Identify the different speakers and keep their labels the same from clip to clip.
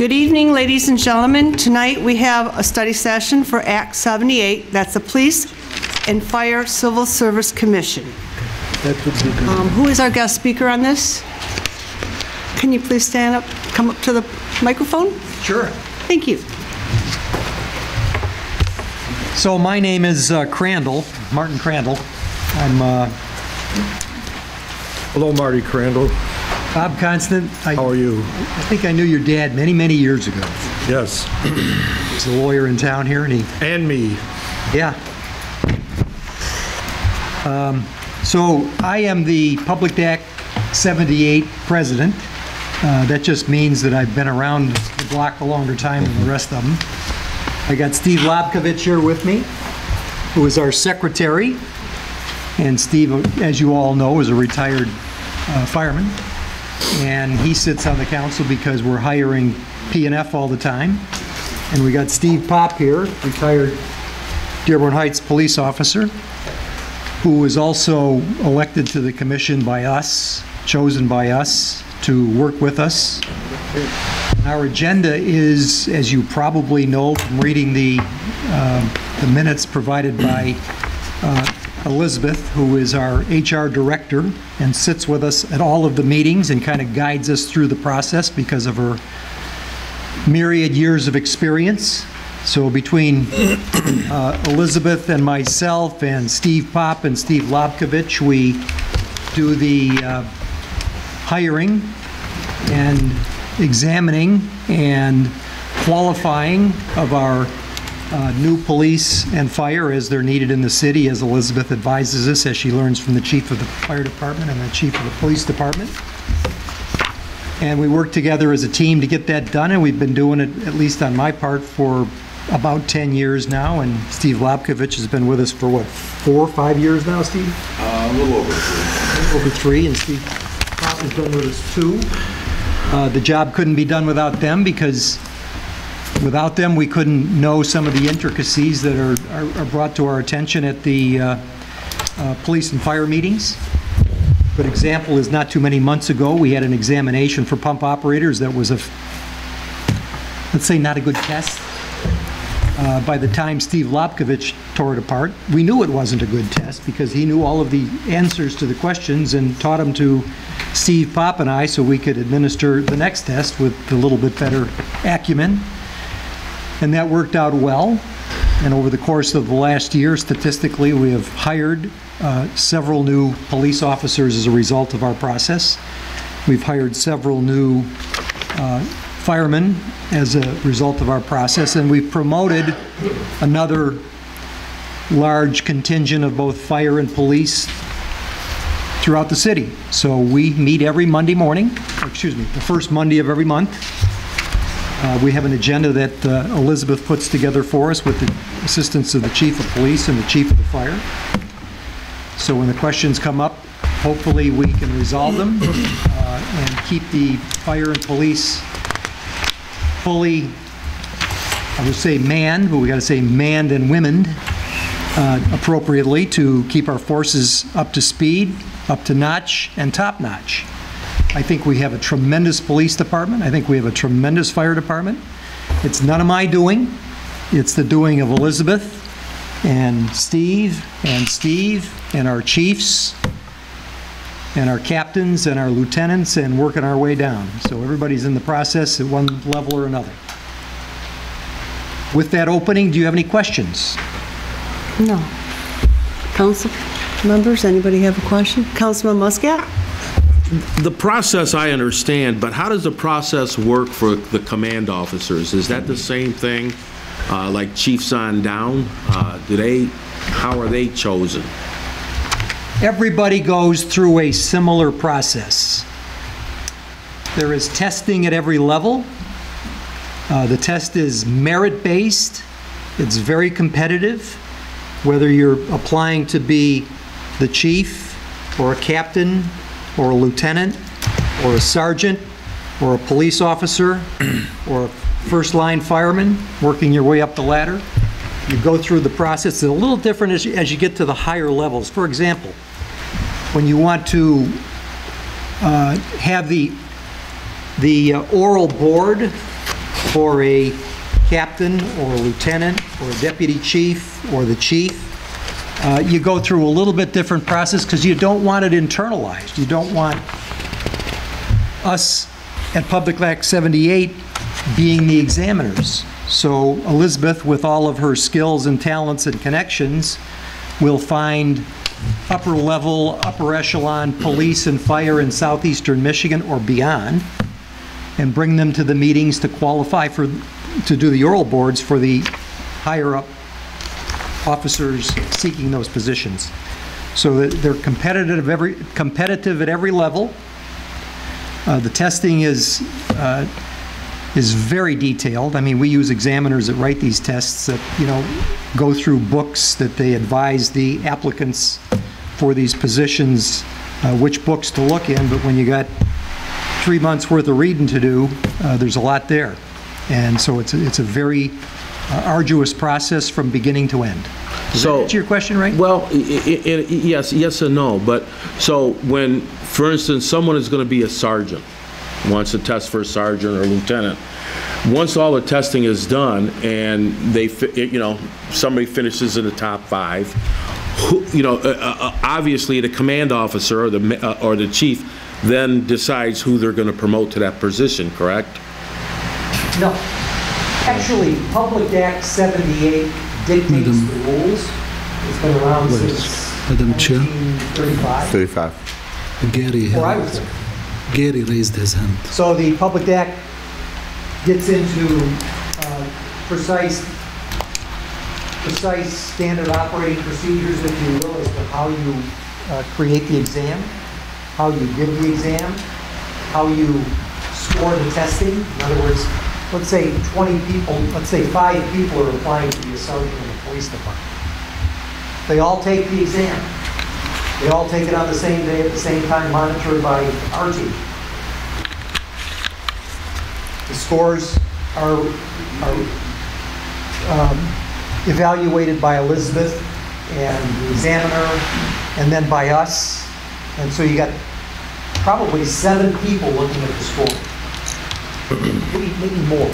Speaker 1: Good evening, ladies and gentlemen. Tonight, we have a study session for Act 78. That's the Police and Fire Civil Service Commission.
Speaker 2: That would be good.
Speaker 1: Um, Who is our guest speaker on this? Can you please stand up, come up to the microphone?
Speaker 3: Sure.
Speaker 1: Thank you.
Speaker 3: So my name is uh, Crandall, Martin Crandall. I'm uh,
Speaker 2: Hello, Marty Crandall.
Speaker 3: Bob Constant. I
Speaker 2: How are you?
Speaker 3: I think I knew your dad many, many years ago.
Speaker 2: Yes.
Speaker 3: He's a lawyer in town here, and he,
Speaker 2: And me.
Speaker 3: yeah. Um, So I am the Public Act 78 president. Uh, That just means that I've been around the block a longer time than the rest of them. I got Steve Lobkovich here with me, who is our secretary. And Steve, as you all know, is a retired uh, fireman. And he sits on the council because we're hiring P and F all the time. And we got Steve Pop here, retired Dearborn Heights police officer, who was also elected to the commission by us, chosen by us to work with us. Our agenda is, as you probably know from reading the, um, the minutes provided by uh, Elizabeth, who is our HR director and sits with us at all of the meetings and kind of guides us through the process because of her myriad years of experience. So between uh, Elizabeth and myself and Steve Pop and Steve Lobkovich, we do the uh, hiring and examining and qualifying of our uh, new police and fire as they're needed in the city, as Elizabeth advises us, as she learns from the chief of the fire department and the chief of the police department. And we work together as a team to get that done, and we've been doing it, at least on my part, for about 10 years now, and Steve Lobkovich has been with us for, what, four, or five years now, Steve?
Speaker 4: Uh, a little over three.
Speaker 3: over three, and Steve Pop has been with us two. Uh, The job couldn't be done without them, because without them, we couldn't know some of the intricacies that are- are are brought to our attention at the uh, uh, police and fire meetings. Good example is not too many months ago, we had an examination for pump operators that was a, let's say, not a good test. Uh, By the time Steve Lobkovich tore it apart, we knew it wasn't a good test because he knew all of the answers to the questions and taught them to Steve Pop and I so we could administer the next test with a little bit better acumen. And that worked out well. And over the course of the last year, statistically, we have hired uh, several new police officers as a result of our process. We've hired several new uh, firemen as a result of our process, and we've promoted another large contingent of both fire and police throughout the city. So we meet every Monday morning, excuse me, the first Monday of every month. Uh, We have an agenda that uh, Elizabeth puts together for us with the assistance of the chief of police and the chief of the fire. So when the questions come up, hopefully we can resolve them uh, and keep the fire and police fully, I would say manned, but we got to say manned and womened uh, appropriately to keep our forces up to speed, up to notch, and top notch. I think we have a tremendous police department. I think we have a tremendous fire department. It's none of my doing. It's the doing of Elizabeth and Steve and Steve and our chiefs and our captains and our lieutenants and working our way down. So everybody's in the process at one level or another. With that opening, do you have any questions?
Speaker 1: No. Council members, anybody have a question? Councilman Muscat?
Speaker 4: The process I understand, but how does the process work for the command officers? Is that the same thing, uh, like chiefs on down? Uh, Do they, how are they chosen?
Speaker 3: Everybody goes through a similar process. There is testing at every level. Uh, The test is merit-based. It's very competitive, whether you're applying to be the chief, or a captain, or a lieutenant, or a sergeant, or a police officer, or a first-line fireman, working your way up the ladder. You go through the process. It's a little different as you, as you get to the higher levels. For example, when you want to uh, have the, the uh, oral board for a captain or a lieutenant or a deputy chief or the chief, uh, you go through a little bit different process because you don't want it internalized. You don't want us at Public Act 78 being the examiners. So Elizabeth, with all of her skills and talents and connections, will find upper level, upper echelon police and fire in southeastern Michigan or beyond, and bring them to the meetings to qualify for, to do the oral boards for the higher up officers seeking those positions. So they're competitive every, competitive at every level. Uh, The testing is, uh, is very detailed. I mean, we use examiners that write these tests that, you know, go through books that they advise the applicants for these positions, uh, which books to look in, but when you got three months' worth of reading to do, uh, there's a lot there. And so it's, a- it's a very arduous process from beginning to end. Does that
Speaker 4: So-
Speaker 3: answer your question, right?
Speaker 4: Well, i- i- i- yes, yes and no, but, so when, for instance, someone is going to be a sergeant, wants to test for a sergeant or lieutenant, once all the testing is done and they, you know, somebody finishes in the top five, who, you know, uh, uh, obviously the command officer or the, uh, or the chief then decides who they're going to promote to that position, correct?
Speaker 3: No. Actually, Public Act 78 dictates
Speaker 5: Madam-
Speaker 3: the rules. It's been around
Speaker 5: Please.
Speaker 3: since
Speaker 5: Madam Chair.
Speaker 3: 1935,
Speaker 6: 35.
Speaker 5: Gary,
Speaker 3: or I was
Speaker 5: had-
Speaker 3: there.
Speaker 5: Gary raised his hand.
Speaker 3: So the Public Act gets into uh, precise, precise standard operating procedures, if you will, as to how you uh, create the exam, how you give the exam, how you score the testing. In other words, let's say 20 people, let's say five people are applying to be a sergeant in the police department. They all take the exam. They all take it on the same day at the same time, monitored by our team. The scores are, are um, evaluated by Elizabeth and the examiner, and then by us. And so you got probably seven people looking at the score. Maybe, maybe more.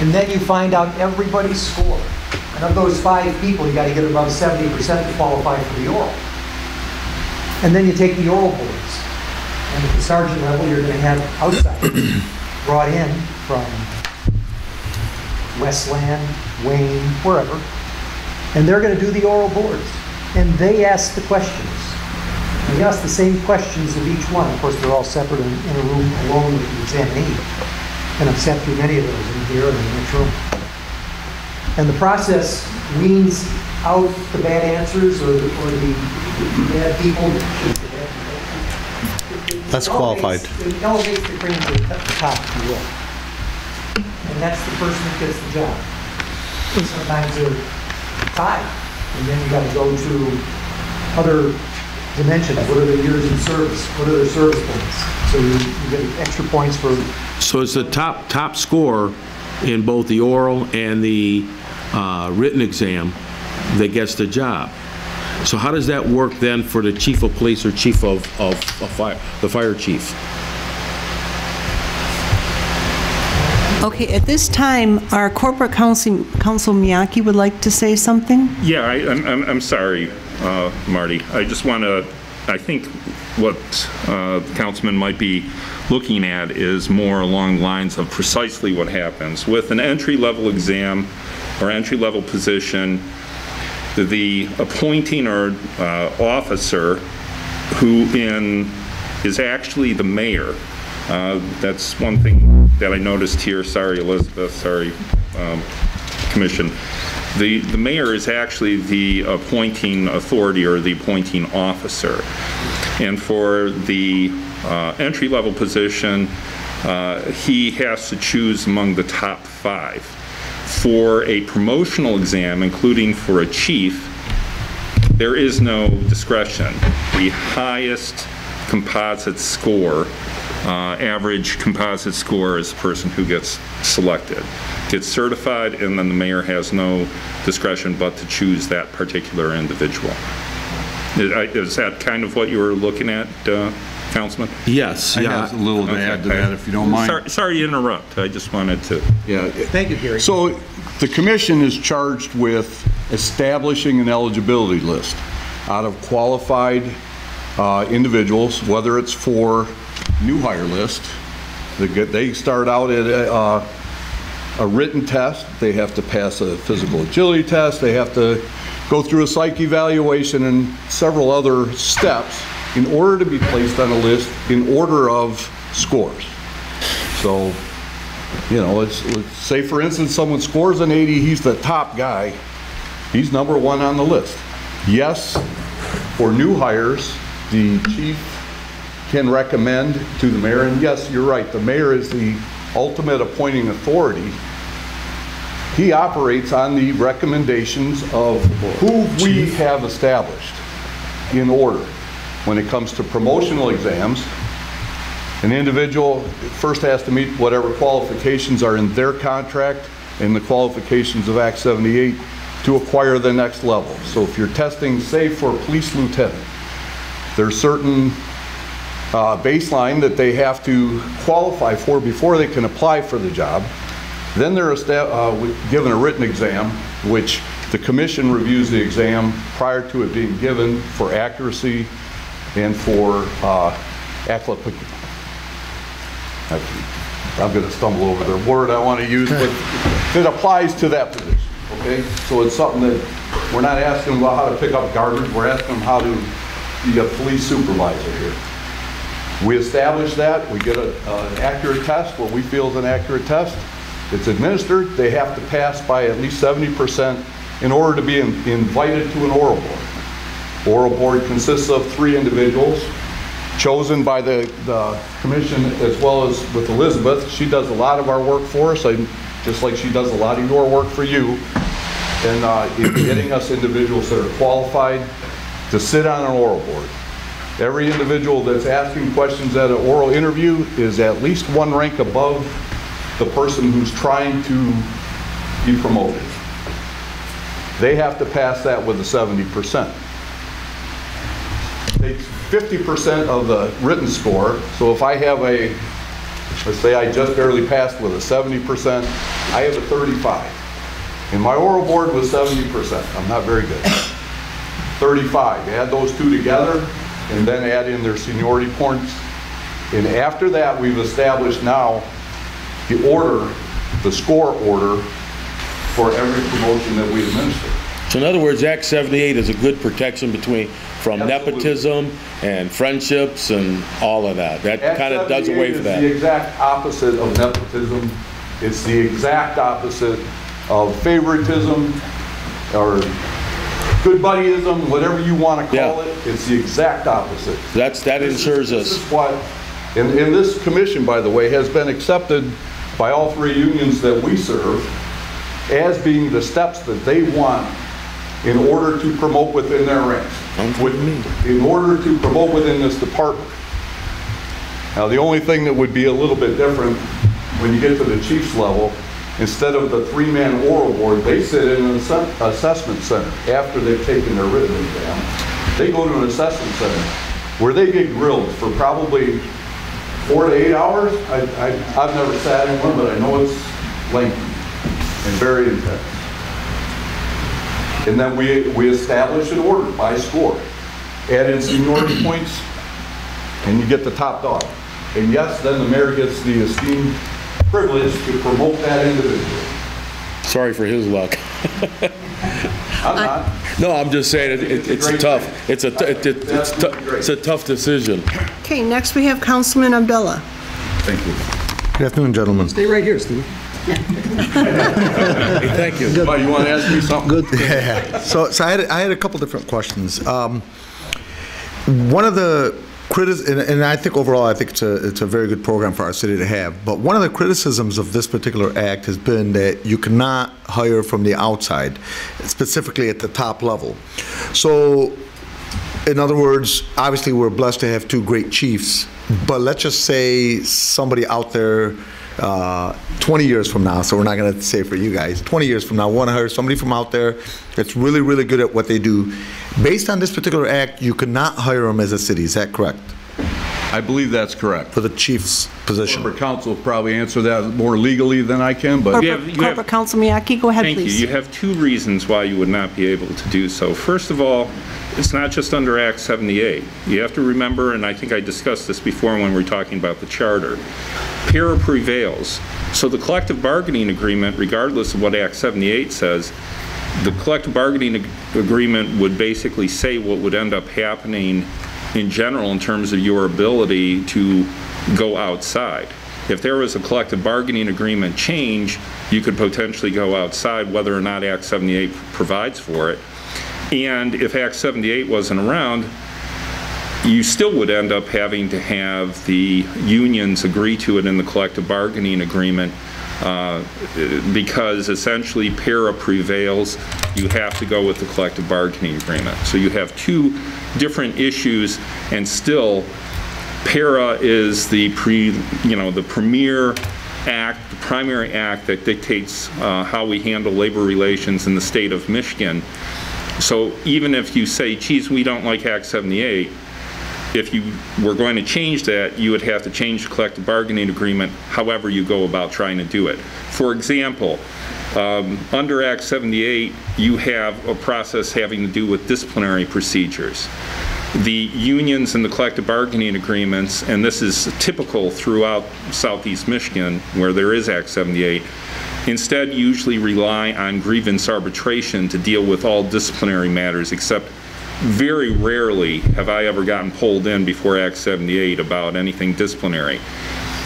Speaker 3: And then you find out everybody's score. And of those five people, you gotta get above 70% to qualify for the oral. And then you take the oral boards. And at the sergeant level, you're gonna have outsiders brought in from Westland, Wayne, wherever. And they're gonna do the oral boards. And they ask the questions. They ask the same questions of each one. Of course, they're all separate in, in a room alone with the examinee. And I've sat through many of those in here and in the next room. And the process weans out the bad answers or, the- or the bad people.
Speaker 6: That's
Speaker 3: It elevates-
Speaker 6: qualified.
Speaker 3: It elevates the cream to the top, if you will. And that's the person that gets the job. Sometimes they're tied, and then you gotta go to other dimensions. What are their years in service? What are their service points? So you, you get extra points for
Speaker 4: So it's the top, top score in both the oral and the uh, written exam that gets the job. So how does that work then for the chief of police or chief of, of, of fire, the fire chief?
Speaker 1: Okay, at this time, our corporate counsel, Counsel Miotke would like to say something?
Speaker 7: Yeah, I, I'm, I'm, I'm sorry, uh, Marty. I just want to, I think what, uh, the councilman might be looking at is more along the lines of precisely what happens. With an entry-level exam or entry-level position, the- appointing or, uh, officer who in, is actually the mayor. Uh, That's one thing that I noticed here, sorry Elizabeth, sorry um, Commission. The, the mayor is actually the appointing authority or the appointing officer. And for the uh, entry-level position, uh, he has to choose among the top five. For a promotional exam, including for a chief, there is no discretion. The highest composite score, uh, average composite score is the person who gets selected. Gets certified, and then the mayor has no discretion but to choose that particular individual. Is is that kind of what you were looking at? uh, Councilman?
Speaker 4: Yes,
Speaker 5: I
Speaker 4: yeah.
Speaker 5: have a little to add to that, if you don't mind.
Speaker 7: Sorry- Sorry to interrupt, I just wanted to.
Speaker 5: Yeah.
Speaker 3: Thank you, Gary.
Speaker 5: So the commission is charged with establishing an eligibility list out of qualified uh, individuals, whether it's for new hire list, they start out at a, uh, a written test, they have to pass a physical agility test, they have to go through a psych evaluation and several other steps in order to be placed on a list in order of scores. So, you know, let's, let's say for instance, someone scores an 80, he's the top guy, he's number one on the list. Yes, for new hires, the chief can recommend to the mayor, and yes, you're right, the mayor is the ultimate appointing authority. He operates on the recommendations of who we have established in order. When it comes to promotional exams, an individual first has to meet whatever qualifications are in their contract and the qualifications of Act 78 to acquire the next level. So if you're testing, say, for a police lieutenant, there's certain uh, baseline that they have to qualify for before they can apply for the job. Then they're uh, given a written exam, which the commission reviews the exam prior to it being given for accuracy and for uh, I'm going to stumble over the word I want to use, but it applies to that position, okay? So it's something that, we're not asking about how to pick up garbage, we're asking them how to be a police supervisor here. We establish that, we get a- an accurate test, what we feel is an accurate test. It's administered, they have to pass by at least 70% in order to be in- invited to an oral board. Oral board consists of three individuals, chosen by the, the commission as well as with Elizabeth. She does a lot of our work for us, just like she does a lot of your work for you. And uh, in getting us individuals that are qualified to sit on an oral board. Every individual that's asking questions at an oral interview is at least one rank above the person who's trying to be promoted. They have to pass that with a 70% takes 50% of the written score. So if I have a, let's say I just barely passed with a 70%, I have a 35. And my oral board was 70%. I'm not very good. 35. Add those two together and then add in their seniority points. And after that, we've established now the order, the score order for every promotion that we administer.
Speaker 4: So in other words, Act 78 is a good protection between, from
Speaker 5: Absolutely.
Speaker 4: nepotism and friendships and all of that. That
Speaker 5: Act
Speaker 4: kind of does
Speaker 5: 78
Speaker 4: away with
Speaker 5: is the exact opposite of nepotism. It's the exact opposite of favoritism or good buddyism, whatever you want to call
Speaker 4: Yeah.
Speaker 5: it. It's the exact opposite.
Speaker 4: That's, that
Speaker 5: This is-
Speaker 4: ensures
Speaker 5: This
Speaker 4: us.
Speaker 5: is what, and, and this commission, by the way, has been accepted by all three unions that we serve as being the steps that they want in order to promote within their ranks. With- In order to promote within this department. Now, the only thing that would be a little bit different when you get to the chief's level, instead of the three-man oral board, they sit in an asse- assessment center after they've taken their written exam. They go to an assessment center where they get grilled for probably four to eight hours. I, I've never sat in one, but I know it's lengthy and very intense. And then we, we establish an order by score. Add in seniority points, and you get the top dog. And yes, then the mayor gets the esteemed privilege to promote that individual.
Speaker 4: Sorry for his luck.
Speaker 5: I'm not.
Speaker 4: No, I'm just saying, it- it-
Speaker 5: It's
Speaker 4: it's tough.
Speaker 5: thing.
Speaker 4: It's a, t- it- it- it's, tou- it's a tough decision.
Speaker 1: Okay, next we have Councilman Abdullah.
Speaker 5: Thank you.
Speaker 2: Good afternoon, gentlemen.
Speaker 3: Stay right here, Steve.
Speaker 4: Hey, thank you.
Speaker 5: Oh, you want to ask me something?
Speaker 2: Good. Yeah. So, so I had, I had a couple different questions. Um, One of the and, and I think overall, I think it's a, it's a very good program for our city to have. But one of the criticisms of this particular act has been that you cannot hire from the outside, specifically at the top level. So, in other words, obviously, we're blessed to have two great chiefs, but let's just say somebody out there, uh, 20 years from now, so we're not going to say for you guys, 20 years from now, want to hire somebody from out there that's really, really good at what they do. Based on this particular act, you cannot hire them as a city, is that correct?
Speaker 5: I believe that's correct.
Speaker 2: for the chief's position?
Speaker 5: Corporate counsel will probably answer that more legally than I can, but
Speaker 7: Yeah,
Speaker 1: Corporate
Speaker 7: you have-
Speaker 1: Corporate Counsel Miotke, go ahead,
Speaker 7: Thank you.
Speaker 1: please.
Speaker 7: You have two reasons why you would not be able to do so. First of all, it's not just under Act 78. You have to remember, and I think I discussed this before when we were talking about the charter, PERA prevails. So the collective bargaining agreement, regardless of what Act 78 says, the collective bargaining ag- agreement would basically say what would end up happening in general in terms of your ability to go outside. If there was a collective bargaining agreement change, you could potentially go outside whether or not Act 78 provides for it. And if Act 78 wasn't around, you still would end up having to have the unions agree to it in the collective bargaining agreement uh, because essentially PERA prevails, you have to go with the collective bargaining agreement. So you have two different issues and still PERA is the pre, you know, the premier act, the primary act that dictates uh, how we handle labor relations in the state of Michigan. So even if you say, geez, we don't like Act 78, if you were going to change that, you would have to change the collective bargaining agreement however you go about trying to do it. For example, um, under Act 78, you have a process having to do with disciplinary procedures. The unions and the collective bargaining agreements, and this is typical throughout southeast Michigan where there is Act 78, instead usually rely on grievance arbitration to deal with all disciplinary matters except very rarely have I ever gotten pulled in before Act 78 about anything disciplinary.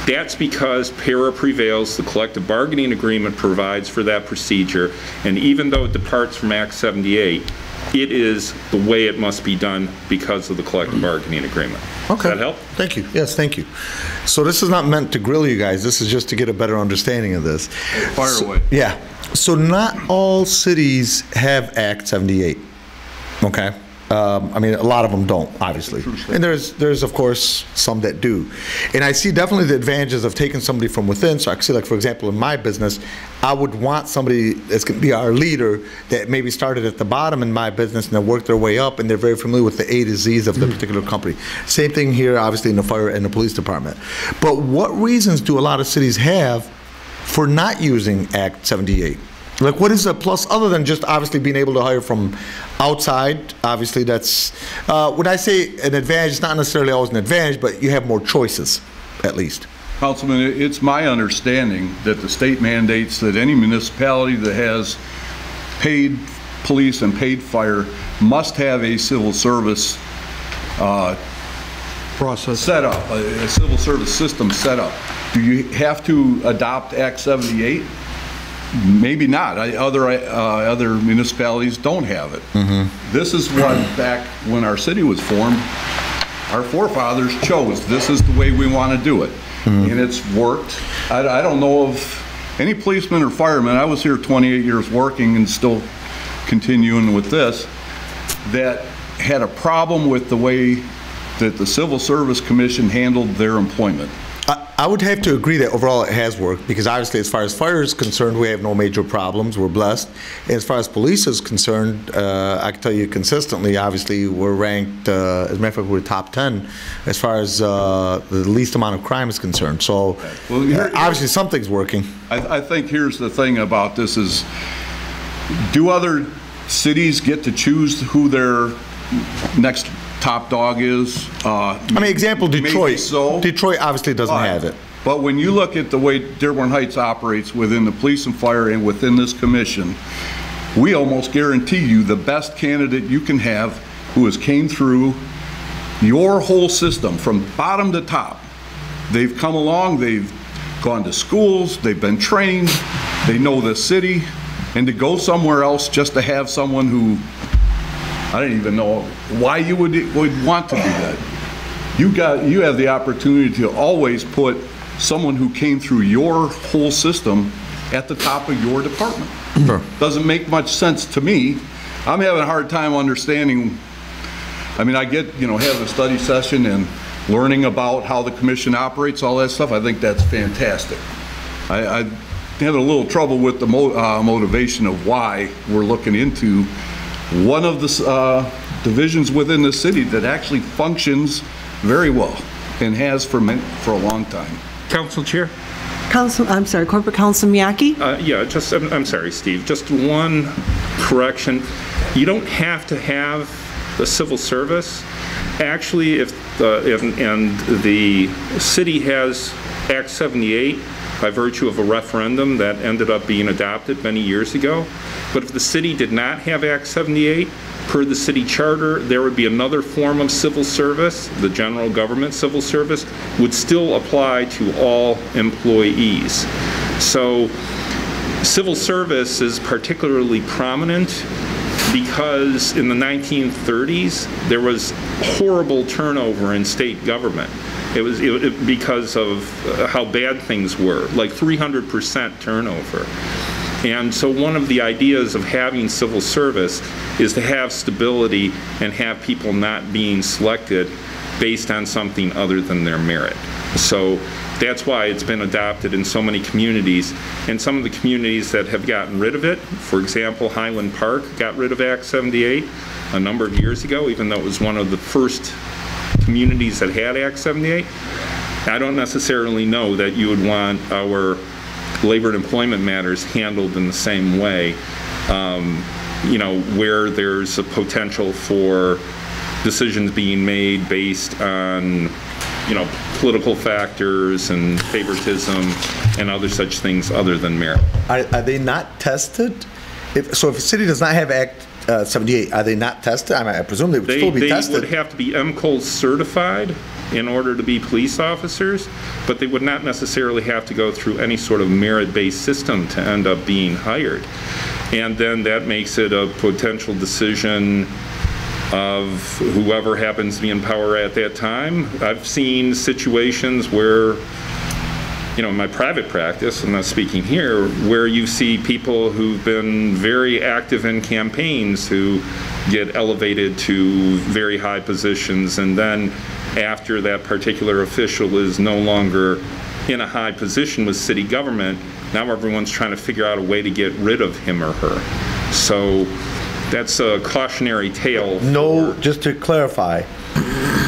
Speaker 7: That's because PERA prevails, the collective bargaining agreement provides for that procedure, and even though it departs from Act 78, it is the way it must be done because of the collective bargaining agreement.
Speaker 2: Okay.
Speaker 7: Does that help?
Speaker 2: Thank you. Yes, thank you. So this is not meant to grill you guys, this is just to get a better understanding of this.
Speaker 5: Fire
Speaker 2: So-
Speaker 5: away.
Speaker 2: Yeah. So not all cities have Act 78, okay? Um, I mean, a lot of them don't, obviously. And there's, there's of course, some that do. And I see definitely the advantages of taking somebody from within. So I see, like, for example, in my business, I would want somebody that's going to be our leader that maybe started at the bottom in my business and they worked their way up and they're very familiar with the A to Zs of the particular company. Same thing here, obviously, in the fire and the police department. But what reasons do a lot of cities have for not using Act 78? Like, what is the plus, other than just obviously being able to hire from outside? Obviously, that's, uh, when I say an advantage, it's not necessarily always an advantage, but you have more choices, at least.
Speaker 5: Councilman, it's my understanding that the state mandates that any municipality that has paid police and paid fire must have a civil service
Speaker 3: Process.
Speaker 5: set up, a a civil service system set up. Do you have to adopt Act 78? Maybe not. I- Other, uh, other municipalities don't have it. This is what, back when our city was formed, our forefathers chose, this is the way we want to do it. And it's worked. I, I don't know of any policeman or fireman, I was here 28 years working and still continuing with this, that had a problem with the way that the Civil Service Commission handled their employment.
Speaker 2: I would have to agree that overall it has worked, because obviously, as far as fire is concerned, we have no major problems, we're blessed. As far as police is concerned, uh, I can tell you consistently, obviously, we're ranked, uh, as a matter of fact, we're top 10 as far as uh, the least amount of crime is concerned, so
Speaker 5: Well, here-
Speaker 2: uh, obviously, something's working.
Speaker 5: I, I think here's the thing about this is, do other cities get to choose who their next top dog is? Uh,
Speaker 2: I mean, example, Detroit.
Speaker 5: so.
Speaker 2: Detroit obviously doesn't
Speaker 5: But-
Speaker 2: have it.
Speaker 5: But when you look at the way Dearborn Heights operates within the police and fire and within this commission, we almost guarantee you the best candidate you can have who has came through your whole system from bottom to top. They've come along, they've gone to schools, they've been trained, they know the city, and to go somewhere else just to have someone who, I don't even know why you would, would want to do that. You got, you have the opportunity to always put someone who came through your whole system at the top of your department. Doesn't make much sense to me. I'm having a hard time understanding, I mean, I get, you know, having a study session and learning about how the commission operates, all that stuff, I think that's fantastic. I, I have a little trouble with the mo- uh, motivation of why we're looking into one of the uh, divisions within the city that actually functions very well. and has for, for a long time.
Speaker 7: Council Chair?
Speaker 1: Council, I'm sorry, Corporate Counsel Miotke?
Speaker 7: Uh, Yeah, just, I'm I'm sorry, Steve, just one correction. You don't have to have the civil service. Actually, if, uh, if- and the city has Act 78 by virtue of a referendum that ended up being adopted many years ago, but if the city did not have Act 78, per the city charter, there would be another form of civil service, the general government civil service, would still apply to all employees. So civil service is particularly prominent because in the 1930s, there was horrible turnover in state government. It was it- it- because of uh, how bad things were, like 300% turnover. And so one of the ideas of having civil service is to have stability and have people not being selected based on something other than their merit. So that's why it's been adopted in so many communities. And some of the communities that have gotten rid of it, for example, Highland Park got rid of Act 78 a number of years ago, even though it was one of the first communities that had Act 78. I don't necessarily know that you would want our labor and employment matters handled in the same way, um, you know, where there's a potential for decisions being made based on, you know, political factors and favoritism and other such things other than merit.
Speaker 2: Are, are they not tested? If, so if a city does not have Act uh, 78, are they not tested? I mean, I presume they would
Speaker 7: They,
Speaker 2: still be
Speaker 7: they
Speaker 2: tested.
Speaker 7: They would have to be MCOLES certified in order to be police officers, but they would not necessarily have to go through any sort of merit-based system to end up being hired. And then that makes it a potential decision of whoever happens to be in power at that time. I've seen situations where you know, my private practice, I'm not speaking here, where you see people who've been very active in campaigns who get elevated to very high positions, and then after that particular official is no longer in a high position with city government, now everyone's trying to figure out a way to get rid of him or her. So that's a cautionary tale.
Speaker 2: No, just to clarify,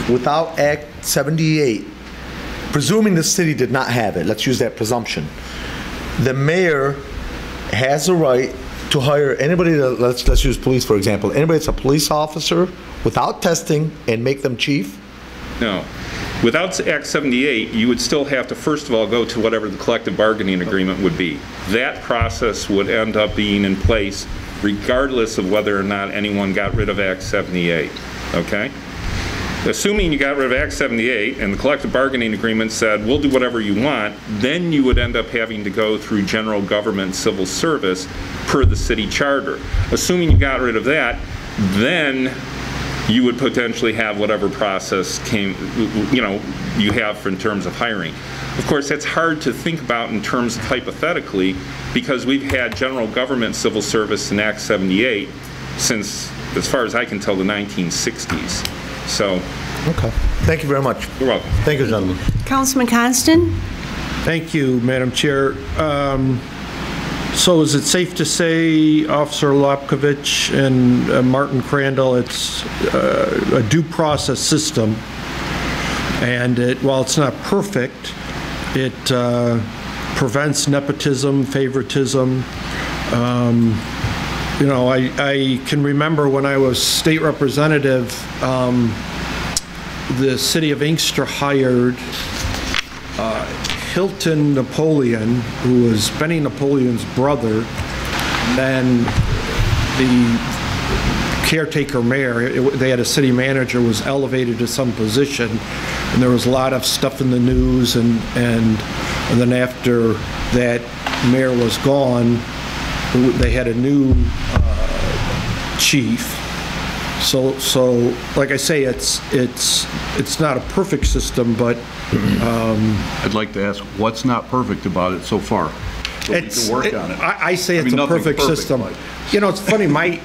Speaker 2: without Act 78, presuming the city did not have it, let's use that presumption, the mayor has a right to hire anybody, that- let's, let's use police, for example, anybody that's a police officer without testing and make them chief?
Speaker 7: No. Without Act 78, you would still have to, first of all, go to whatever the collective bargaining agreement would be. That process would end up being in place regardless of whether or not anyone got rid of Act 78, okay? Assuming you got rid of Act 78 and the collective bargaining agreement said, we'll do whatever you want, then you would end up having to go through general government civil service per the city charter. Assuming you got rid of that, then you would potentially have whatever process came, you know, you have in terms of hiring. Of course, that's hard to think about in terms of hypothetically, because we've had general government civil service in Act 78 since, as far as I can tell, the 1960s. So,
Speaker 2: Okay. Thank you very much.
Speaker 7: you're welcome.
Speaker 2: Thank you, gentlemen.
Speaker 1: Councilman Constant?
Speaker 6: Thank you, Madam Chair. Um, So is it safe to say, Officer Lopkovich and uh, Martin Crandall, it's uh, a due process system, and it, while it's not perfect, it uh, prevents nepotism, favoritism. Um, You know, I I can remember when I was state representative, um, the city of Inkster hired Hilton Napoleon, who was Benny Napoleon's brother, then the caretaker mayor, it- they had a city manager, was elevated to some position, and there was a lot of stuff in the news, and, and and then after that mayor was gone, they had a new uh, chief, so, so, like I say, it's, it's, it's not a perfect system, but
Speaker 5: I'd like to ask, what's not perfect about it so far? So
Speaker 6: It's,
Speaker 5: on it.
Speaker 6: I, I say
Speaker 5: I
Speaker 6: it's
Speaker 5: mean,
Speaker 6: a perfect
Speaker 5: perfect,
Speaker 6: system. You know, it's funny, my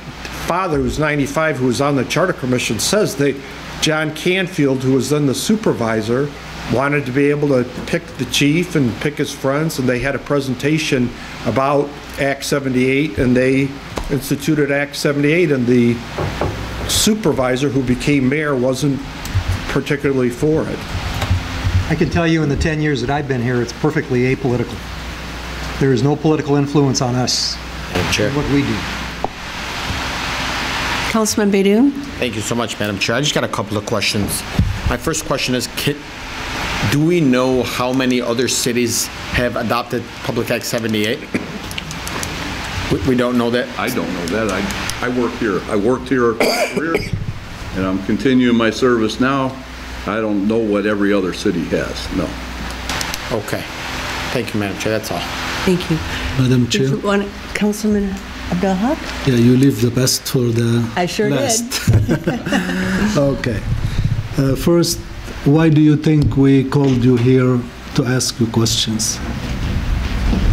Speaker 6: father, who's 95, who was on the Charter Commission, says that John Canfield, who was then the supervisor, wanted to be able to pick the chief and pick his friends, and they had a presentation about Act 78, and they instituted Act 78, and the supervisor who became mayor wasn't particularly for it.
Speaker 3: I can tell you in the 10 years that I've been here, it's perfectly apolitical. There is no political influence on us,
Speaker 8: Madam Chair.
Speaker 3: what we do.
Speaker 1: Councilman Baydoun?
Speaker 8: Thank you so much, Madam Chair. I just got a couple of questions. My first question is, ki- do we know how many other cities have adopted Public Act 78? We- We don't know that?
Speaker 5: I don't know that. I, I work here. I worked here a career, and I'm continuing my service now. I don't know what every other city has, no.
Speaker 8: Okay. Thank you, Madam Chair, that's all.
Speaker 1: Thank you.
Speaker 9: Madam
Speaker 1: Did
Speaker 9: Chair,
Speaker 1: you want, Councilman Abdul Haq?
Speaker 9: yeah, you leave the best for the
Speaker 1: I sure did.
Speaker 9: last. Okay. Uh, First, why do you think we called you here to ask you questions?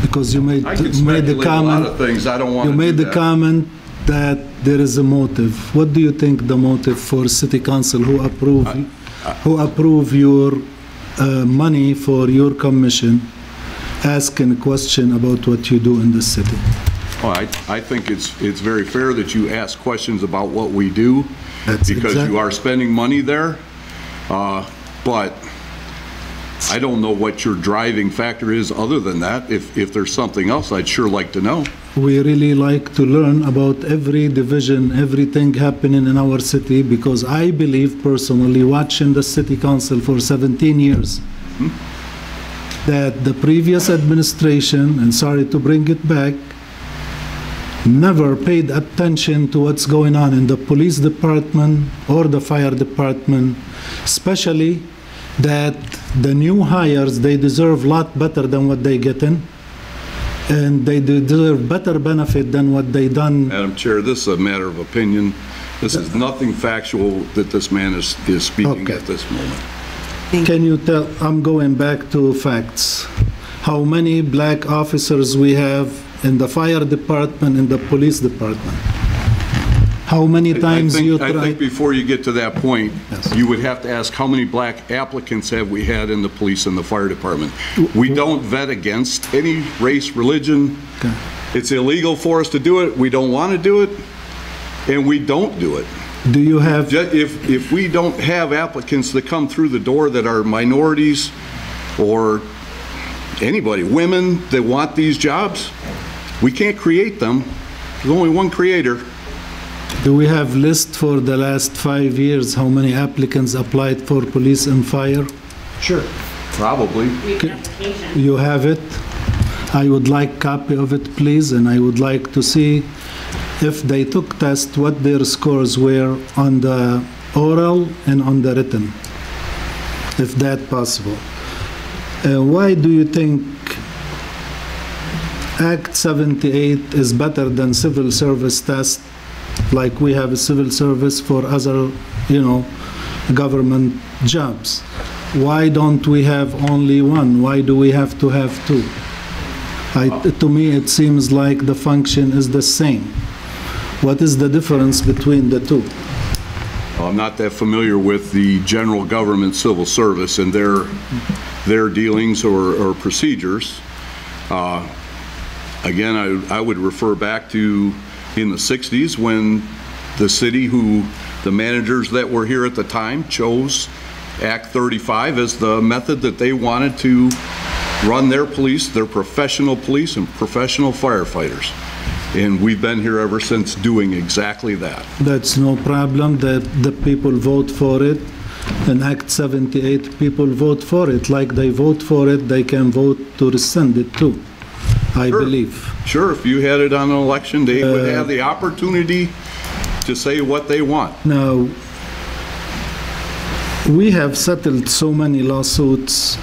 Speaker 9: Because you made,
Speaker 5: I
Speaker 9: made the
Speaker 5: speculate a lot
Speaker 9: comment.
Speaker 5: of things. I don't want to
Speaker 9: You made the
Speaker 5: that.
Speaker 9: comment that there is a motive. What do you think the motive for city council who approve, who approve your uh, money for your commission, asking a question about what you do in the city?
Speaker 5: Oh, I, I think it's, it's very fair that you ask questions about what we do,
Speaker 9: That's
Speaker 5: because
Speaker 9: exact-
Speaker 5: you are spending money there. Uh, But I don't know what your driving factor is other than that. If, if there's something else, I'd sure like to know.
Speaker 9: We really like to learn about every division, everything happening in our city, because I believe personally, watching the city council for 17 years, hmm? that the previous administration, and sorry to bring it back, never paid attention to what's going on in the police department or the fire department, especially that the new hires, they deserve a lot better than what they get in and they deserve better benefit than what they done.
Speaker 5: Madam Chair, this is a matter of opinion. This is nothing factual that this man is, is speaking
Speaker 9: Okay.
Speaker 5: at this moment.
Speaker 9: Can you tell, I'm going back to facts. How many black officers we have in the fire department, in the police department? How many
Speaker 5: I
Speaker 9: times
Speaker 5: think-
Speaker 9: you
Speaker 5: I think before you get to that point,
Speaker 9: Yes.
Speaker 5: you would have to ask, how many black applicants have we had in the police and the fire department? We don't vet against any race, religion. It's illegal for us to do it, we don't want to do it, and we don't do it.
Speaker 9: Do you have,
Speaker 5: Ju- If, if we don't have applicants that come through the door that are minorities or anybody, women that want these jobs, we can't create them. There's only one creator.
Speaker 9: Do we have list for the last five years, how many applicants applied for police and fire?
Speaker 3: Sure.
Speaker 5: Probably.
Speaker 9: You have it? I would like copy of it, please, and I would like to see if they took test, what their scores were on the oral and on the written, if that possible. Uh, Why do you think Act 78 is better than civil service test, like we have a civil service for other, you know, government jobs? Why don't we have only one? Why do we have to have two? I, to me, it seems like the function is the same. What is the difference between the two?
Speaker 5: I'm not that familiar with the general government civil service and their, their dealings or, or procedures. Uh, Again, I, I would refer back to in the 60s when the city who, the managers that were here at the time chose Act 35 as the method that they wanted to run their police, their professional police and professional firefighters. And we've been here ever since doing exactly that.
Speaker 9: That's no problem, that the people vote for it. In Act 78, people vote for it. Like they vote for it, they can vote to rescind it too, I
Speaker 5: Sure.
Speaker 9: believe.
Speaker 5: Sure, if you had it on an election, they would have the opportunity to say what they want.
Speaker 9: Now, we have settled so many lawsuits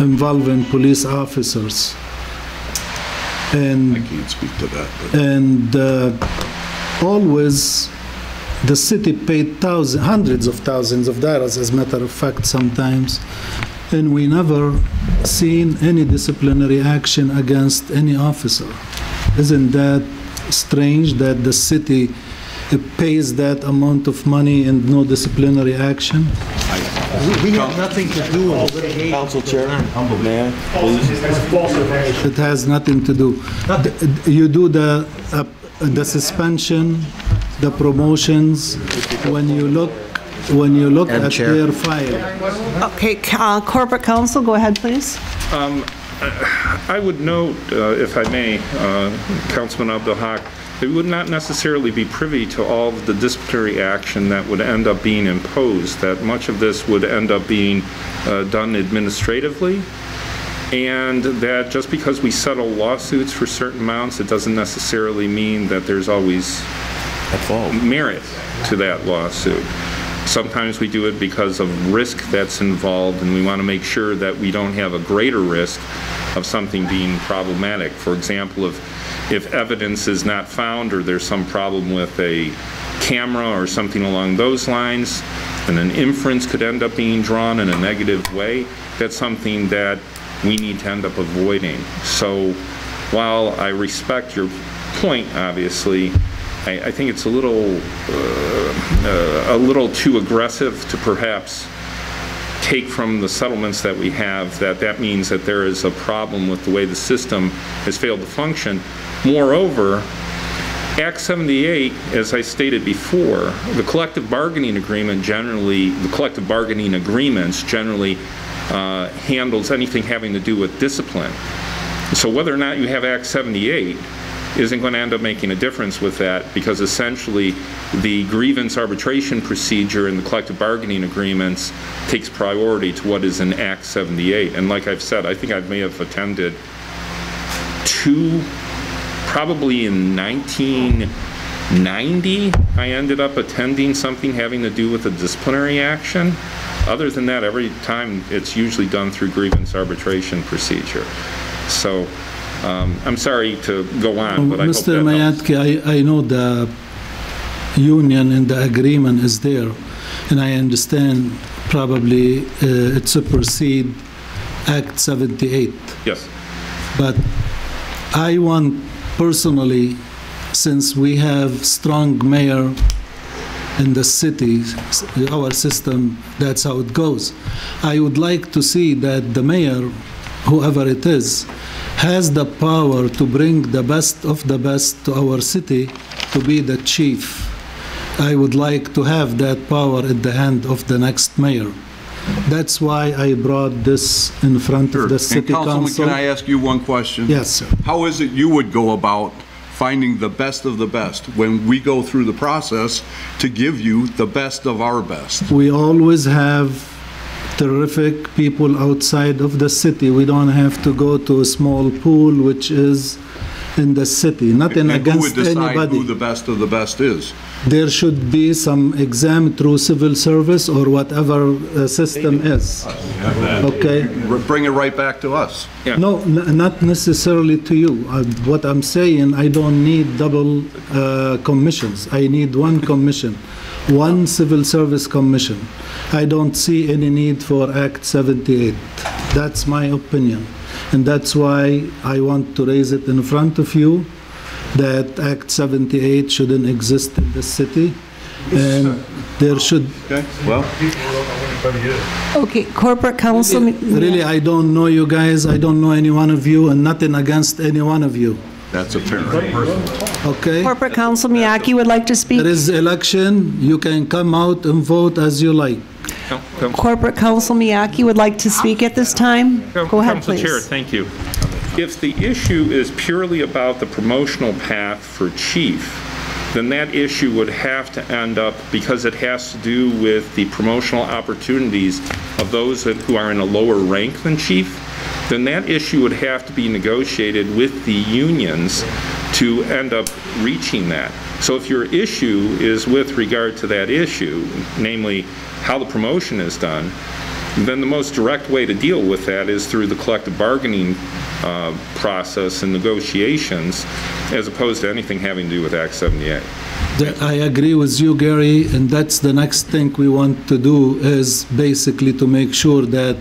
Speaker 9: involving police officers. And
Speaker 5: I can't speak to that, but
Speaker 9: And uh, always, the city paid thousands, hundreds of thousands of dollars, as a matter of fact, sometimes, and we never seen any disciplinary action against any officer. Isn't that strange that the city pays that amount of money and no disciplinary action?
Speaker 3: We have nothing to do with litigation.
Speaker 8: Council Chair, may I, please?
Speaker 9: It has nothing to do. You do the, uh, the suspension, the promotions, when you look when you look
Speaker 8: Madam
Speaker 9: at
Speaker 8: Chair.
Speaker 9: their file,
Speaker 1: Okay, uh, Corporate Counsel, go ahead, please.
Speaker 7: I would note, uh, if I may, uh, Councilman Abdul Haq, that we would not necessarily be privy to all of the disciplinary action that would end up being imposed, that much of this would end up being uh, done administratively, and that just because we settle lawsuits for certain amounts, it doesn't necessarily mean that there's always merit to that lawsuit. Sometimes we do it because of risk that's involved, and we want to make sure that we don't have a greater risk of something being problematic. For example, if, if evidence is not found, or there's some problem with a camera or something along those lines, and an inference could end up being drawn in a negative way, that's something that we need to end up avoiding. So while I respect your point, obviously, I, I think it's a little, uh, uh, a little too aggressive to perhaps take from the settlements that we have that that means that there is a problem with the way the system has failed to function. Moreover, Act 78, as I stated before, the collective bargaining agreement generally, the collective bargaining agreements generally uh, handles anything having to do with discipline. So whether or not you have Act 78 isn't going to end up making a difference with that because essentially the grievance arbitration procedure in the collective bargaining agreements takes priority to what is in Act 78. And like I've said, I think I may have attended two, probably in 1990, I ended up attending something having to do with a disciplinary action. Other than that, every time, it's usually done through grievance arbitration procedure. So, um, I'm sorry to go on, but I hope
Speaker 9: Mr. Miotke, I, I know the union and the agreement is there, and I understand probably uh, it supersede Act 78.
Speaker 7: Yes.
Speaker 9: But I want personally, since we have strong mayor in the city, our system, that's how it goes. I would like to see that the mayor, whoever it is, has the power to bring the best of the best to our city to be the chief. I would like to have that power at the hand of the next mayor. That's why I brought this in front
Speaker 5: Sure.
Speaker 9: of the
Speaker 5: And
Speaker 9: city
Speaker 5: Councilman,
Speaker 9: council.
Speaker 5: can I ask you one question?
Speaker 9: Yes, sir.
Speaker 5: How is it you would go about finding the best of the best when we go through the process to give you the best of our best?
Speaker 9: We always have terrific people outside of the city. We don't have to go to a small pool, which is in the city. Nothing
Speaker 5: And who would
Speaker 9: against
Speaker 5: decide who
Speaker 9: anybody.
Speaker 5: the best of the best is?
Speaker 9: There should be some exam through civil service or whatever uh, system is. Okay?
Speaker 5: Bring it right back to us.
Speaker 7: Yeah.
Speaker 9: No, n- not necessarily to you. Uh, What I'm saying, I don't need double uh, commissions. I need one commission, one civil service commission. I don't see any need for Act 78. That's my opinion. And that's why I want to raise it in front of you, that Act 78 shouldn't exist in the city. And there should,
Speaker 5: Okay, well,
Speaker 1: Okay, Corporate council.
Speaker 9: really, I don't know you guys, I don't know any one of you, and nothing against any one of you,
Speaker 5: that's apparent.
Speaker 9: okay?
Speaker 1: Corporate Counsel Miotke would like to speak.
Speaker 9: There is election, you can come out and vote as you like.
Speaker 1: Corporate Counsel Miotke would like to speak at this time. Go ahead,
Speaker 7: Council Chair,
Speaker 1: please.
Speaker 7: thank you. If the issue is purely about the promotional path for chief, then that issue would have to end up, because it has to do with the promotional opportunities of those that- who are in a lower rank than chief, then that issue would have to be negotiated with the unions to end up reaching that. So if your issue is with regard to that issue, namely how the promotion is done, then the most direct way to deal with that is through the collective bargaining uh, process and negotiations, as opposed to anything having to do with Act 78.
Speaker 9: I agree with you, Gary, and that's the next thing we want to do is basically to make sure that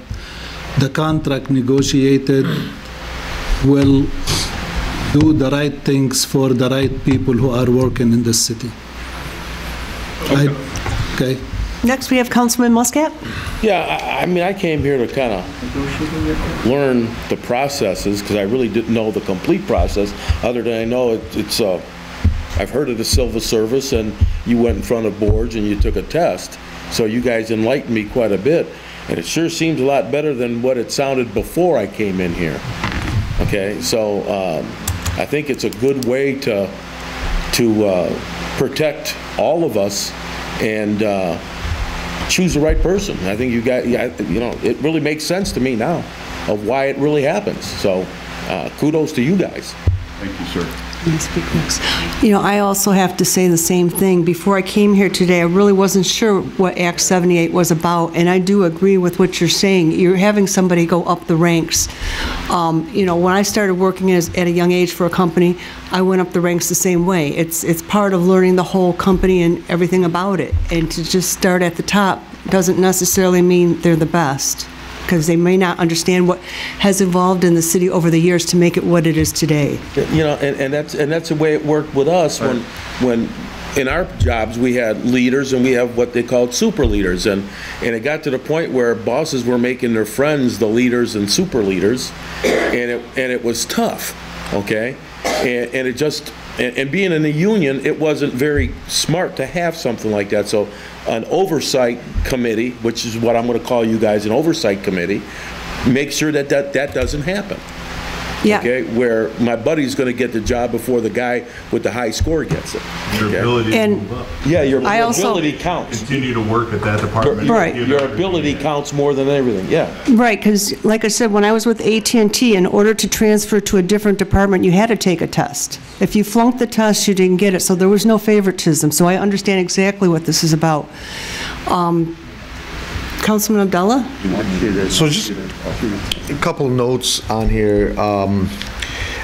Speaker 9: the contract negotiated will do the right things for the right people who are working in the city. I- Okay.
Speaker 1: Next, we have Councilman Muscat.
Speaker 4: Yeah, I, I mean, I came here to kind of learn the processes, because I really didn't know the complete process, other than I know it- it's, uh, I've heard of the civil service, and you went in front of boards and you took a test. So you guys enlightened me quite a bit, and it sure seems a lot better than what it sounded before I came in here. Okay, so um, I think it's a good way to, to uh, protect all of us and uh, choose the right person. I think you got, you know, it really makes sense to me now of why it really happens. So uh, kudos to you guys.
Speaker 5: Thank you, sir.
Speaker 1: I speak next? You know, I also have to say the same thing. Before I came here today, I really wasn't sure what Act 78 was about, and I do agree with what you're saying. You're having somebody go up the ranks. Um, You know, when I started working as- at a young age for a company, I went up the ranks the same way. It's, it's part of learning the whole company and everything about it. And to just start at the top doesn't necessarily mean they're the best, because they may not understand what has evolved in the city over the years to make it what it is today.
Speaker 4: You know, and, and that's, and that's the way it worked with us when, when, in our jobs, we had leaders and we have what they called super leaders. And, and it got to the point where bosses were making their friends the leaders and super leaders. And it, and it was tough, okay? And, and it just, and, and being in the union, it wasn't very smart to have something like that. So an oversight committee, which is what I'm gonna call you guys, an oversight committee, make sure that that, that doesn't happen.
Speaker 1: Yeah.
Speaker 4: Okay, where my buddy's gonna get the job before the guy with the high score gets it.
Speaker 10: Your
Speaker 4: okay?
Speaker 10: ability to
Speaker 1: And-
Speaker 10: move up.
Speaker 4: Yeah, your
Speaker 1: I also-
Speaker 4: ability counts.
Speaker 10: Continue to work at that department.
Speaker 1: Right.
Speaker 4: Your
Speaker 10: know,
Speaker 4: ability counts more than everything, yeah.
Speaker 1: Right, because like I said, when I was with at and T, in order to transfer to a different department, you had to take a test. If you flunked the test, you didn't get it, so there was no favoritism. So I understand exactly what this is about. Um, Councilman Abdullah?
Speaker 2: So just a couple notes on here. Um,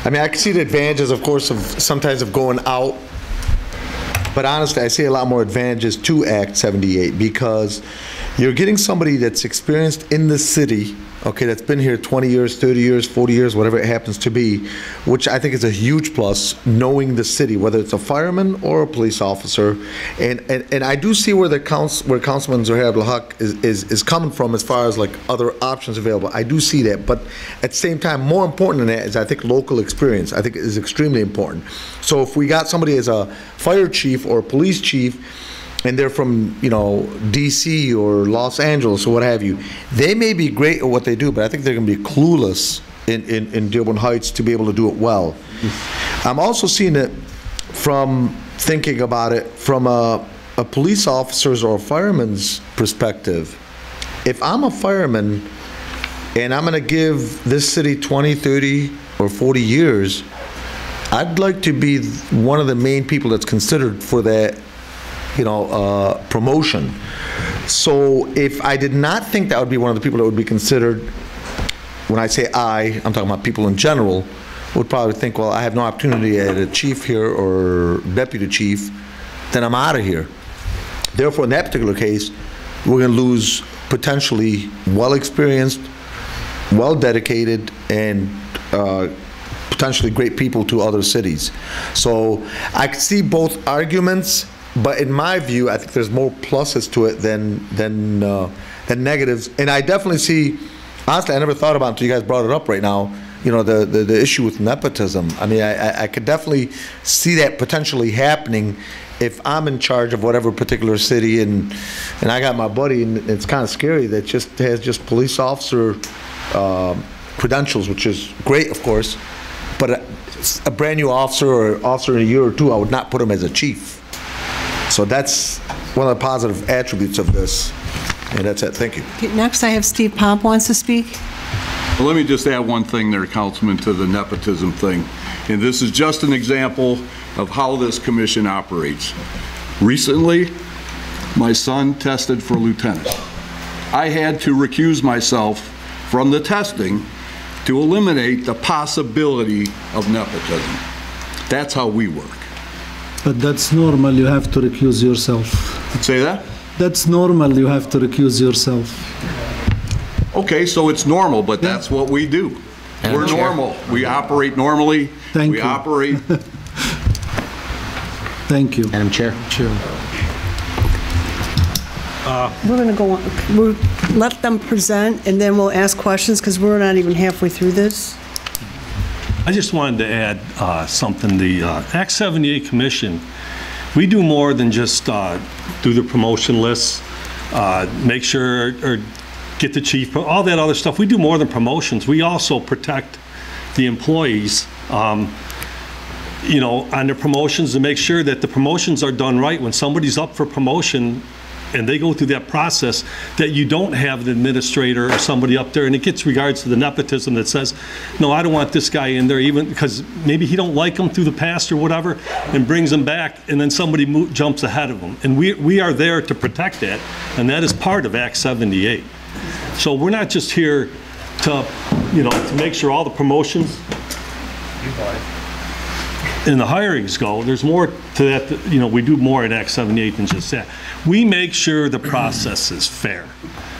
Speaker 2: I mean, I can see the advantages, of course, of sometimes of going out, but honestly, I see a lot more advantages to Act 78 because you're getting somebody that's experienced in the city, okay, that's been here 20 years, 30 years, 40 years, whatever it happens to be, which I think is a huge plus, knowing the city, whether it's a fireman or a police officer. And, and, and I do see where the council, where Councilman Zohair Abdul-Haq is, is, is coming from as far as like other options available. I do see that, but at the same time, more important than that is I think local experience, I think is extremely important. So if we got somebody as a fire chief or a police chief, and they're from, you know, DC or Los Angeles or what have you, they may be great at what they do, but I think they're going to be clueless in, in, in Dearborn Heights to be able to do it well. I'm also seeing it from thinking about it from a, a police officer's or a fireman's perspective. If I'm a fireman and I'm going to give this city 20, 30, or 40 years, I'd like to be one of the main people that's considered for that you know, uh, promotion. So if I did not think that would be one of the people that would be considered, when I say I, I'm talking about people in general, would probably think, well, I have no opportunity at a chief here or deputy chief, then I'm out of here. Therefore, in that particular case, we're going to lose potentially well-experienced, well-dedicated, and uh, potentially great people to other cities. So I see both arguments, but in my view, I think there's more pluses to it than, than, uh, than negatives. And I definitely see, honestly, I never thought about it until you guys brought it up right now, you know, the, the, the issue with nepotism. I mean, I, I- could definitely see that potentially happening if I'm in charge of whatever particular city and, and I got my buddy, and it's kind of scary that just has just police officer um, credentials, which is great, of course, but a, a brand-new officer or officer in a year or two, I would not put him as a chief. So that's one of the positive attributes of this, and that's it, thank you.
Speaker 1: Okay, Next, I have Steve Pomp wants to speak.
Speaker 5: Well, let me just add one thing there, Councilman, to the nepotism thing. And this is just an example of how this commission operates. Recently, my son tested for lieutenant. I had to recuse myself from the testing to eliminate the possibility of nepotism. That's how we work.
Speaker 9: But that's normal, you have to recuse yourself.
Speaker 5: Say that?
Speaker 9: That's normal, you have to recuse yourself.
Speaker 5: Okay, so it's normal, but that's what we do. We're
Speaker 8: Chair.
Speaker 5: normal. We operate normally.
Speaker 9: Thank
Speaker 5: We
Speaker 9: you.
Speaker 5: operate
Speaker 9: Thank you.
Speaker 8: Madam Chair. Chair?
Speaker 1: Uh, we're going to go on, we'll let them present, and then we'll ask questions, because we're not even halfway through this.
Speaker 11: I just wanted to add uh, something. The uh, Act 78 Commission we do more than just uh, do the promotion lists, uh, make sure, or get the chief, all that other stuff. We do more than promotions. We also protect the employees, um, you know, on their promotions to make sure that the promotions are done right. When somebody's up for promotion and they go through that process, that you don't have an administrator or somebody up there, and it gets regards to the nepotism that says, no, I don't want this guy in there, even, because maybe he don't like him through the past or whatever, and brings him back, and then somebody jumps ahead of him. And we, we are there to protect that, and that is part of Act 78. So we're not just here to, you know, to make sure all the promotions and the hirings go, there's more to that, that, you know, we do more at Act 78 than just that. We make sure the process is fair.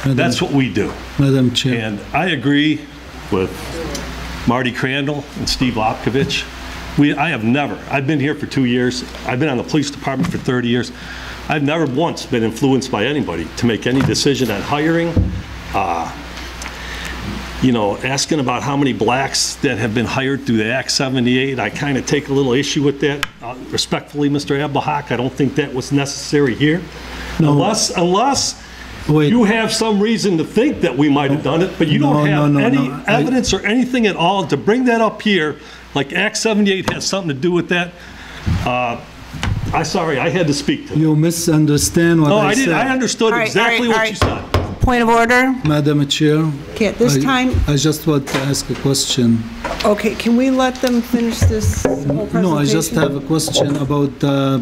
Speaker 11: That's what we do.
Speaker 9: Madam Chair.
Speaker 11: And I agree with Marty Crandall and Steve Lopkovich. We, I have never, I've been here for two years, I've been on the police department for 30 years. I've never once been influenced by anybody to make any decision on hiring, uh, you know, asking about how many blacks that have been hired through the Act 78, I kind of take a little issue with that. Uh, Respectfully, Mr. Abdalhak, I don't think that was necessary here. No. Unless, unless
Speaker 9: Wait.
Speaker 11: you have some reason to think that we might have done it, but you
Speaker 9: No,
Speaker 11: don't have
Speaker 9: no,
Speaker 11: any
Speaker 9: no, I-
Speaker 11: evidence or anything at all to bring that up here, like Act 78 has something to do with that. Uh, I'm sorry, I had to speak to it.
Speaker 9: You misunderstand what
Speaker 11: No,
Speaker 9: I
Speaker 11: I
Speaker 9: said.
Speaker 11: didn't, I understood
Speaker 1: All right,
Speaker 11: exactly
Speaker 1: all
Speaker 11: what
Speaker 1: right,
Speaker 11: you said.
Speaker 1: Point of order?
Speaker 9: Madam Chair.
Speaker 1: Okay, at this
Speaker 9: I-
Speaker 1: time,
Speaker 9: I just want to ask a question.
Speaker 1: okay, can we let them finish this whole presentation?
Speaker 9: No, I just have a question about uh,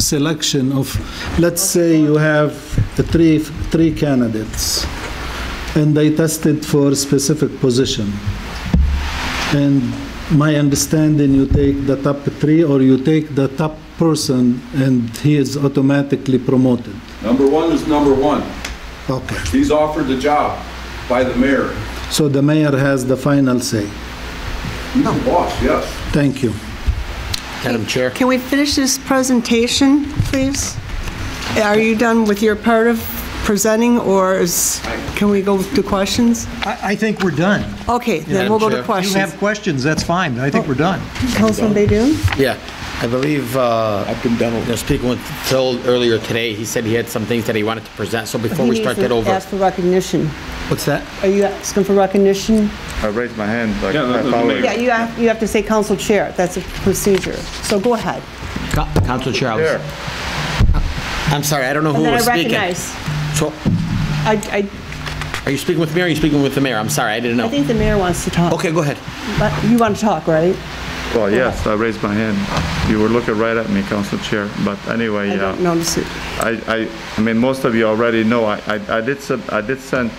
Speaker 9: selection of, let's say you have the three, three candidates, and they tested for a specific position. And my understanding, you take the top three, or you take the top person, and he is automatically promoted.
Speaker 5: Number one is number one.
Speaker 9: Okay.
Speaker 5: He's offered the job by the mayor.
Speaker 9: So the mayor has the final say.
Speaker 5: He's the boss, yes.
Speaker 9: Thank you.
Speaker 8: Madam Chair.
Speaker 1: Can we finish this presentation, please? Are you done with your part of presenting, or is, can we go to questions?
Speaker 3: I, I think we're done.
Speaker 1: Okay, then we'll go to
Speaker 8: questions. Chair.
Speaker 3: If you have questions, that's fine, I think oh, we're done.
Speaker 1: Councilman Baydoun?
Speaker 8: Yeah, I believe, uh, I've been done. You know, speaking with Phil earlier today, he said he had some things that he wanted to present, so before we
Speaker 1: He
Speaker 8: start
Speaker 1: needs
Speaker 8: that
Speaker 1: to
Speaker 8: over.
Speaker 1: Ask for recognition.
Speaker 8: What's that?
Speaker 1: Are you asking for recognition?
Speaker 10: I raised my hand, like,
Speaker 7: Yeah,
Speaker 10: I
Speaker 7: that doesn't
Speaker 10: follow
Speaker 7: make-
Speaker 10: you.
Speaker 1: Yeah, you have, you have to say council chair. That's a procedure. So go ahead.
Speaker 8: Council Chair, I was-
Speaker 10: There.
Speaker 8: I'm sorry, I don't know
Speaker 1: And
Speaker 8: who
Speaker 1: then I
Speaker 8: was speaking.
Speaker 1: recognize.
Speaker 8: So,
Speaker 1: I, I,
Speaker 8: are you speaking with me or are you speaking with the mayor? I'm sorry, I didn't know.
Speaker 1: I
Speaker 8: know.
Speaker 1: think the mayor wants to talk.
Speaker 8: Okay, go ahead.
Speaker 1: But you want to talk, right?
Speaker 10: Well, yes, I raised my hand. You were looking right at me, Council Chair, but anyway,
Speaker 1: I
Speaker 10: uh,
Speaker 1: don't notice it.
Speaker 10: I, I, I mean, most of you already know, I, I I did send, I did send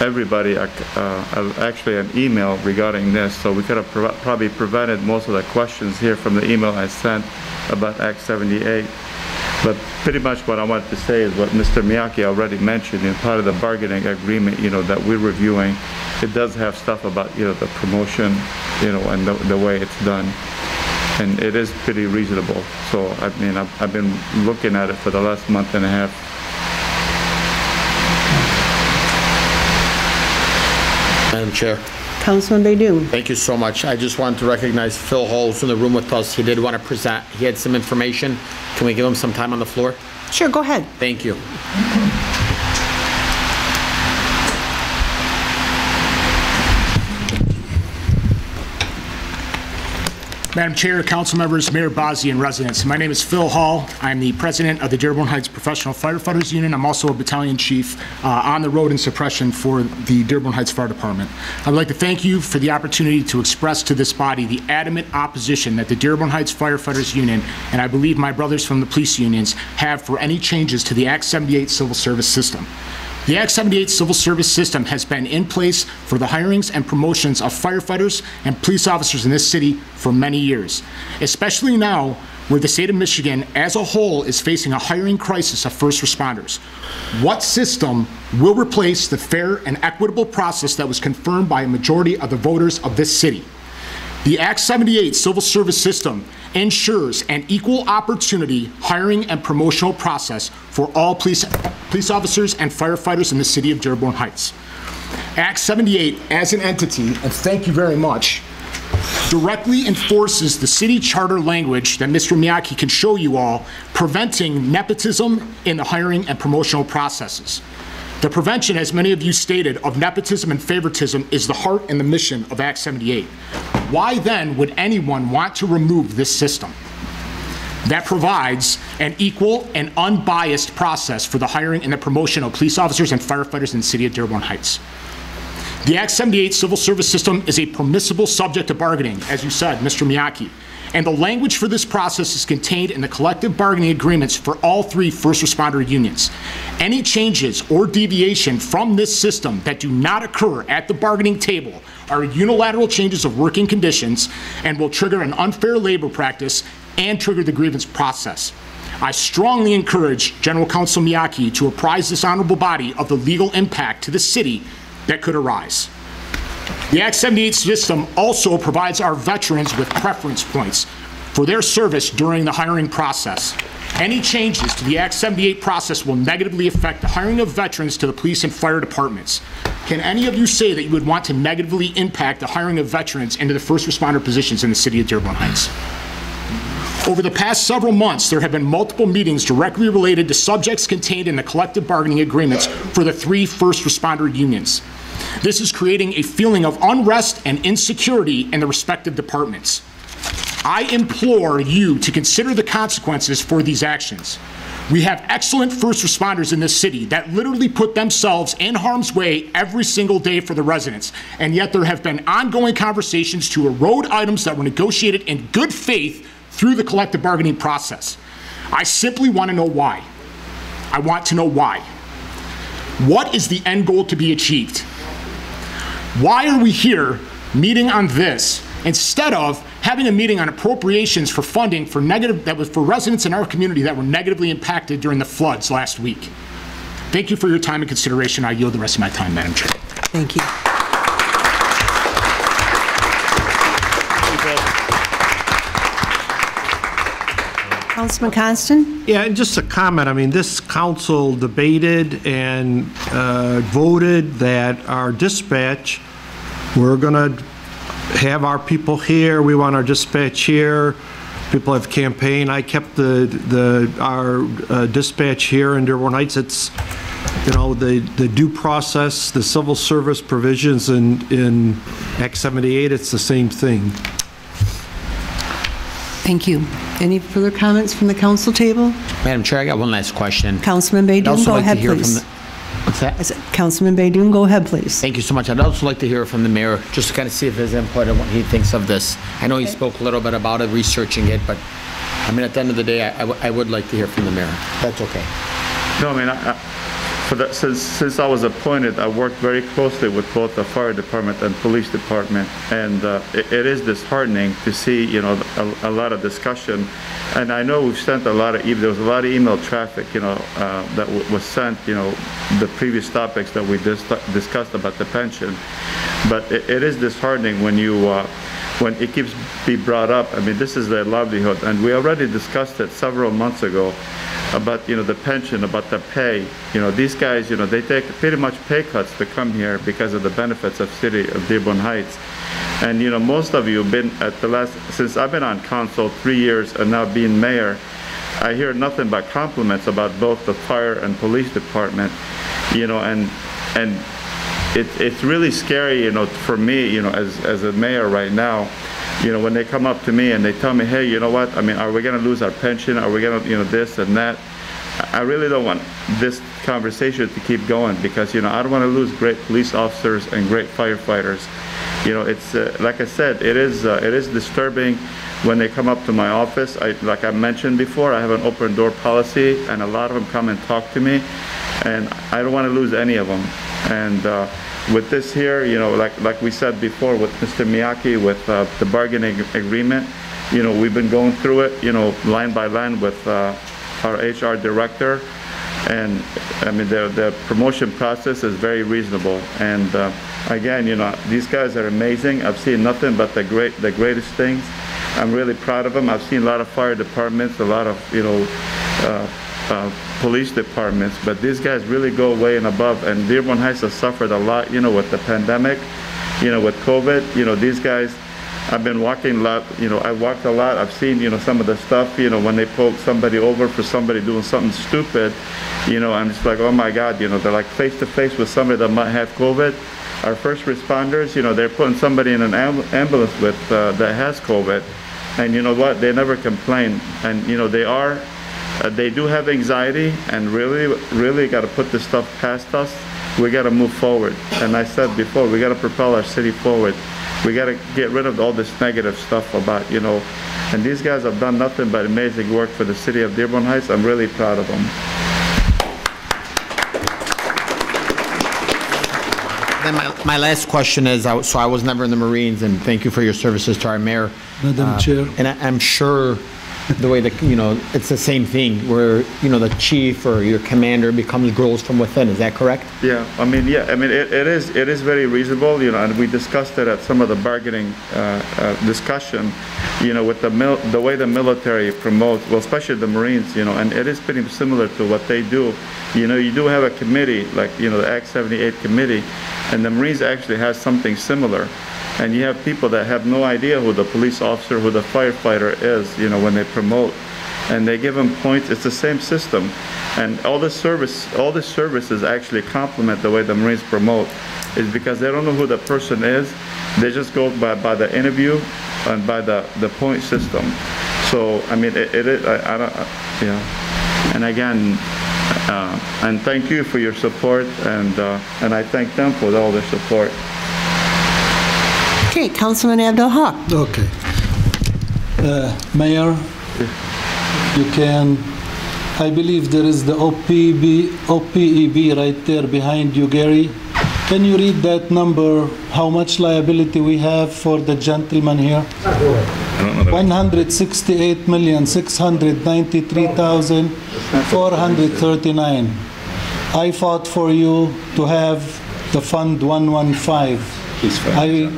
Speaker 10: everybody, a uh, a- actually an email regarding this, so we could have provi- probably prevented most of the questions here from the email I sent about Act 78. But pretty much what I wanted to say is what Mr. Miotke already mentioned, in part of the bargaining agreement, you know, that we're reviewing, it does have stuff about, you know, the promotion, you know, and the, the way it's done. And it is pretty reasonable. So, I mean, I've, I've been looking at it for the last month and a half.
Speaker 8: Madam Chair,
Speaker 1: Councilman Baydoun?
Speaker 8: thank you so much. I just wanted to recognize Phil Hall's in the room with us. He did want to present, he had some information. Can we give him some time on the floor?
Speaker 1: Sure, go ahead.
Speaker 8: Thank you.
Speaker 12: Madam Chair, council members, Mayor Bazzi, and residents, my name is Phil Hall. I'm the president of the Dearborn Heights Professional Firefighters Union. I'm also a battalion chief uh, on the road and suppression for the Dearborn Heights Fire Department. I would like to thank you for the opportunity to express to this body the adamant opposition that the Dearborn Heights Firefighters Union, and I believe my brothers from the police unions, have for any changes to the Act 78 civil service system. The Act 78 civil service system has been in place for the hirings and promotions of firefighters and police officers in this city for many years, especially now where the state of Michigan as a whole is facing a hiring crisis of first responders. What system will replace the fair and equitable process that was confirmed by a majority of the voters of this city? The Act 78 civil service system ensures an equal opportunity hiring and promotional process for all police, police officers and firefighters in the city of Dearborn Heights. Act 78 as an entity, and thank you very much, directly enforces the city charter language that Mr. Miotke can show you all, preventing nepotism in the hiring and promotional processes. The prevention, as many of you stated, of nepotism and favoritism is the heart and the mission of Act 78. Why then would anyone want to remove this system? that provides an equal and unbiased process for the hiring and the promotion of police officers and firefighters in the city of Dearborn Heights. The Act 78 civil service system is a permissible subject of bargaining, as you said, Mr. Miotke. And the language for this process is contained in the collective bargaining agreements for all three first responder unions. Any changes or deviation from this system that do not occur at the bargaining table are unilateral changes of working conditions and will trigger an unfair labor practice and trigger the grievance process. I strongly encourage General Counsel Miotke to apprise this honorable body of the legal impact to the city that could arise. The Act 78 system also provides our veterans with preference points for their service during the hiring process. Any changes to the Act 78 process will negatively affect the hiring of veterans to the police and fire departments. Can any of you say that you would want to negatively impact the hiring of veterans into the first responder positions in the city of Dearborn Heights? Over the past several months, there have been multiple meetings directly related to subjects contained in the collective bargaining agreements for the three first responder unions. This is creating a feeling of unrest and insecurity in the respective departments. I implore you to consider the consequences for these actions. We have excellent first responders in this city that literally put themselves in harm's way every single day for the residents, and yet there have been ongoing conversations to erode items that were negotiated in good faith through the collective bargaining process. I simply want to know why. I want to know why. What is the end goal to be achieved? Why are we here meeting on this instead of having a meeting on appropriations for funding for negative that was for residents in our community that were negatively impacted during the floods last week? Thank you for your time and consideration. I yield the rest of my time, Madam Chair.
Speaker 1: Thank you. Councilman Constan?
Speaker 6: Yeah, and just a comment, I mean, this council debated and uh, voted that our dispatch, we're going to have our people here, we want our dispatch here, people have campaigned, I kept the, the, our uh, dispatch here in Dearborn Heights, it's, you know, the, the due process, the civil service provisions in, in Act 78, it's the same thing.
Speaker 1: Thank you. Any further comments from the council table?
Speaker 8: Madam Chair, I got one last question.
Speaker 1: Councilman
Speaker 8: I'd
Speaker 1: Baydoun,
Speaker 8: also
Speaker 1: go
Speaker 8: like
Speaker 1: ahead,
Speaker 8: hear from
Speaker 1: please.
Speaker 8: the- What's that?
Speaker 1: Said, Councilman Baydoun, go ahead, please.
Speaker 8: Thank you so much. I'd also like to hear from the mayor, just to kind of see if his input and what he thinks of this. I know he spoke a little bit about it, researching it, but, I mean, at the end of the day, I- I w- I would like to hear from the mayor. That's okay.
Speaker 10: No, I mean, I, I- for that, since, since I was appointed, I worked very closely with both the fire department and police department, and uh, it, it is disheartening to see, you know, a, a lot of discussion. And I know we've sent a lot of, there was a lot of email traffic, you know, uh, that was sent, you know, the previous topics that we dis- discussed about the pension. But it, it is disheartening when you, uh, when it keeps be brought up. I mean, this is their livelihood, and we already discussed it several months ago about, you know, the pension, about the pay. You know, these guys, you know, they take pretty much pay cuts to come here because of the benefits of city of Dearborn Heights. And, you know, most of you have been at the last, since I've been on council three years and now being mayor, I hear nothing but compliments about both the fire and police department, you know, and, and it, it's really scary, you know, for me, you know, as, as a mayor right now, you know, when they come up to me and they tell me, hey, you know what, I mean, are we gonna lose our pension? Are we gonna, you know, this and that? I really don't want this conversation to keep going because, you know, I don't wanna lose great police officers and great firefighters. You know, it's, uh, like I said, it is, uh, it is disturbing when they come up to my office. I, like I mentioned before, I have an open door policy and a lot of them come and talk to me and I don't wanna lose any of them. And, uh, with this here, you know, like, like we said before with Mr. Miotke, with uh, the bargaining agreement, you know, we've been going through it, you know, line by line with uh, our HR director. And, I mean, the, the promotion process is very reasonable. And uh, again, you know, these guys are amazing. I've seen nothing but the great, the greatest things. I'm really proud of them. I've seen a lot of fire departments, a lot of, you know, uh, uh, police departments, but these guys really go way and above. And Dearborn Heights has suffered a lot, you know, with the pandemic, you know, with COVID. You know, these guys I've been walking a lot, you know, I walked a lot, I've seen, you know, some of the stuff, you know, when they pull somebody over for somebody doing something stupid, you know, I'm just like, oh my God, you know, they're like face to face with somebody that might have COVID. Our first responders, you know, they're putting somebody in an am- ambulance with, uh, that has COVID. And you know what? They never complain. And, you know, they are, uh, they do have anxiety and really, really got to put this stuff past us. We got to move forward. And I said before, we got to propel our city forward. We got to get rid of all this negative stuff about, you know, and these guys have done nothing but amazing work for the city of Dearborn Heights. I'm really proud of them.
Speaker 8: Then my, my last question is, I so I was never in the Marines, and thank you for your services to our mayor.
Speaker 9: Madam
Speaker 8: Uh,
Speaker 9: Chair.
Speaker 8: And I- I'm sure the way that, you know, it's the same thing, where, you know, the chief or your commander becomes grows from within, is that correct?
Speaker 10: Yeah, I mean, yeah, I mean, it, it is, it is very reasonable, you know, and we discussed it at some of the bargaining, uh, uh, discussion, you know, with the mil, the way the military promotes, well, especially the Marines, you know, and it is pretty similar to what they do. You know, you do have a committee, like, you know, the Act 78 committee, and the Marines actually has something similar. And you have people that have no idea who the police officer, who the firefighter is, you know, when they promote. And they give them points, it's the same system. And all the service, all the services actually complement the way the Marines promote, is because they don't know who the person is. They just go by, by the interview and by the, the point system. So, I mean, it, it is, I, I don't, you and again, uh, and thank you for your support, and, uh, and I thank them for all their support.
Speaker 1: Okay, Councilman Abdul Haq.
Speaker 9: Okay. Uh, Mayor, you can, I believe there is the OPB, OPEB E right there behind you, Gary. Can you read that number, how much liability we have for the gentleman here?
Speaker 7: I don't know that.
Speaker 9: 168,693,439. I fought for you to have the Fund 115. I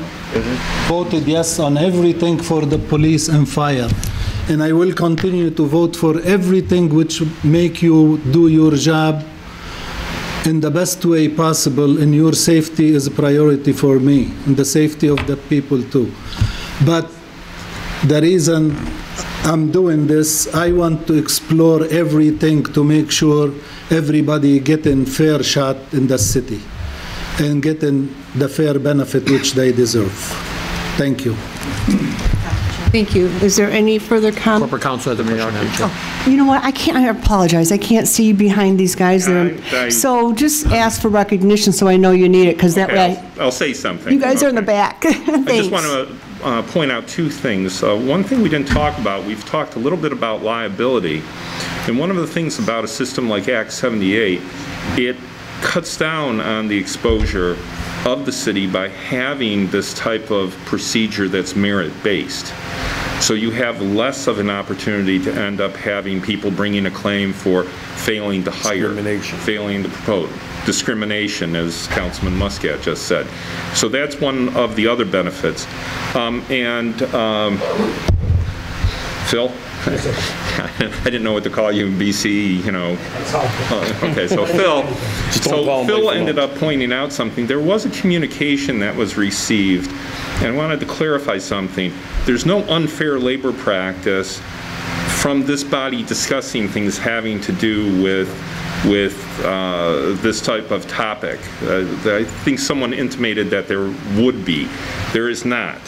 Speaker 9: voted yes on everything for the police and fire. And I will continue to vote for everything which make you do your job in the best way possible, and your safety is a priority for me, and the safety of the people too. But the reason I'm doing this, I want to explore everything to make sure everybody getting fair shot in the city and getting the fair benefit which they deserve. Thank you.
Speaker 1: Thank you. Is there any further comment?
Speaker 8: Corporate counsel has a question, Madam
Speaker 1: You know what, I can't, I apologize, I can't see behind these guys there.
Speaker 7: I-
Speaker 1: So just ask for recognition so I know you need it, because that
Speaker 7: Okay,
Speaker 1: way,
Speaker 7: I'll I'll say something.
Speaker 1: you guys are in the
Speaker 7: Okay.
Speaker 1: back.
Speaker 7: I
Speaker 1: Thanks.
Speaker 7: just want to uh, point out two things. Uh, One thing we didn't talk about, we've talked a little bit about liability. And one of the things about a system like Act 78, it cuts down on the exposure of the city by having this type of procedure that's merit-based. So you have less of an opportunity to end up having people bringing a claim for failing to hire. Discrimination. Failing to propose. Discrimination, as Councilman Muscat just said. So that's one of the other benefits. Um, And um, Phil? I didn't know what to call you in BC, you know. Uh, Okay, so Phil, so Phil ended up pointing out something. There was a communication that was received, and I wanted to clarify something. There's no unfair labor practice from this body discussing things having to do with, with uh, this type of topic. Uh, I think someone intimated that there would be. There is not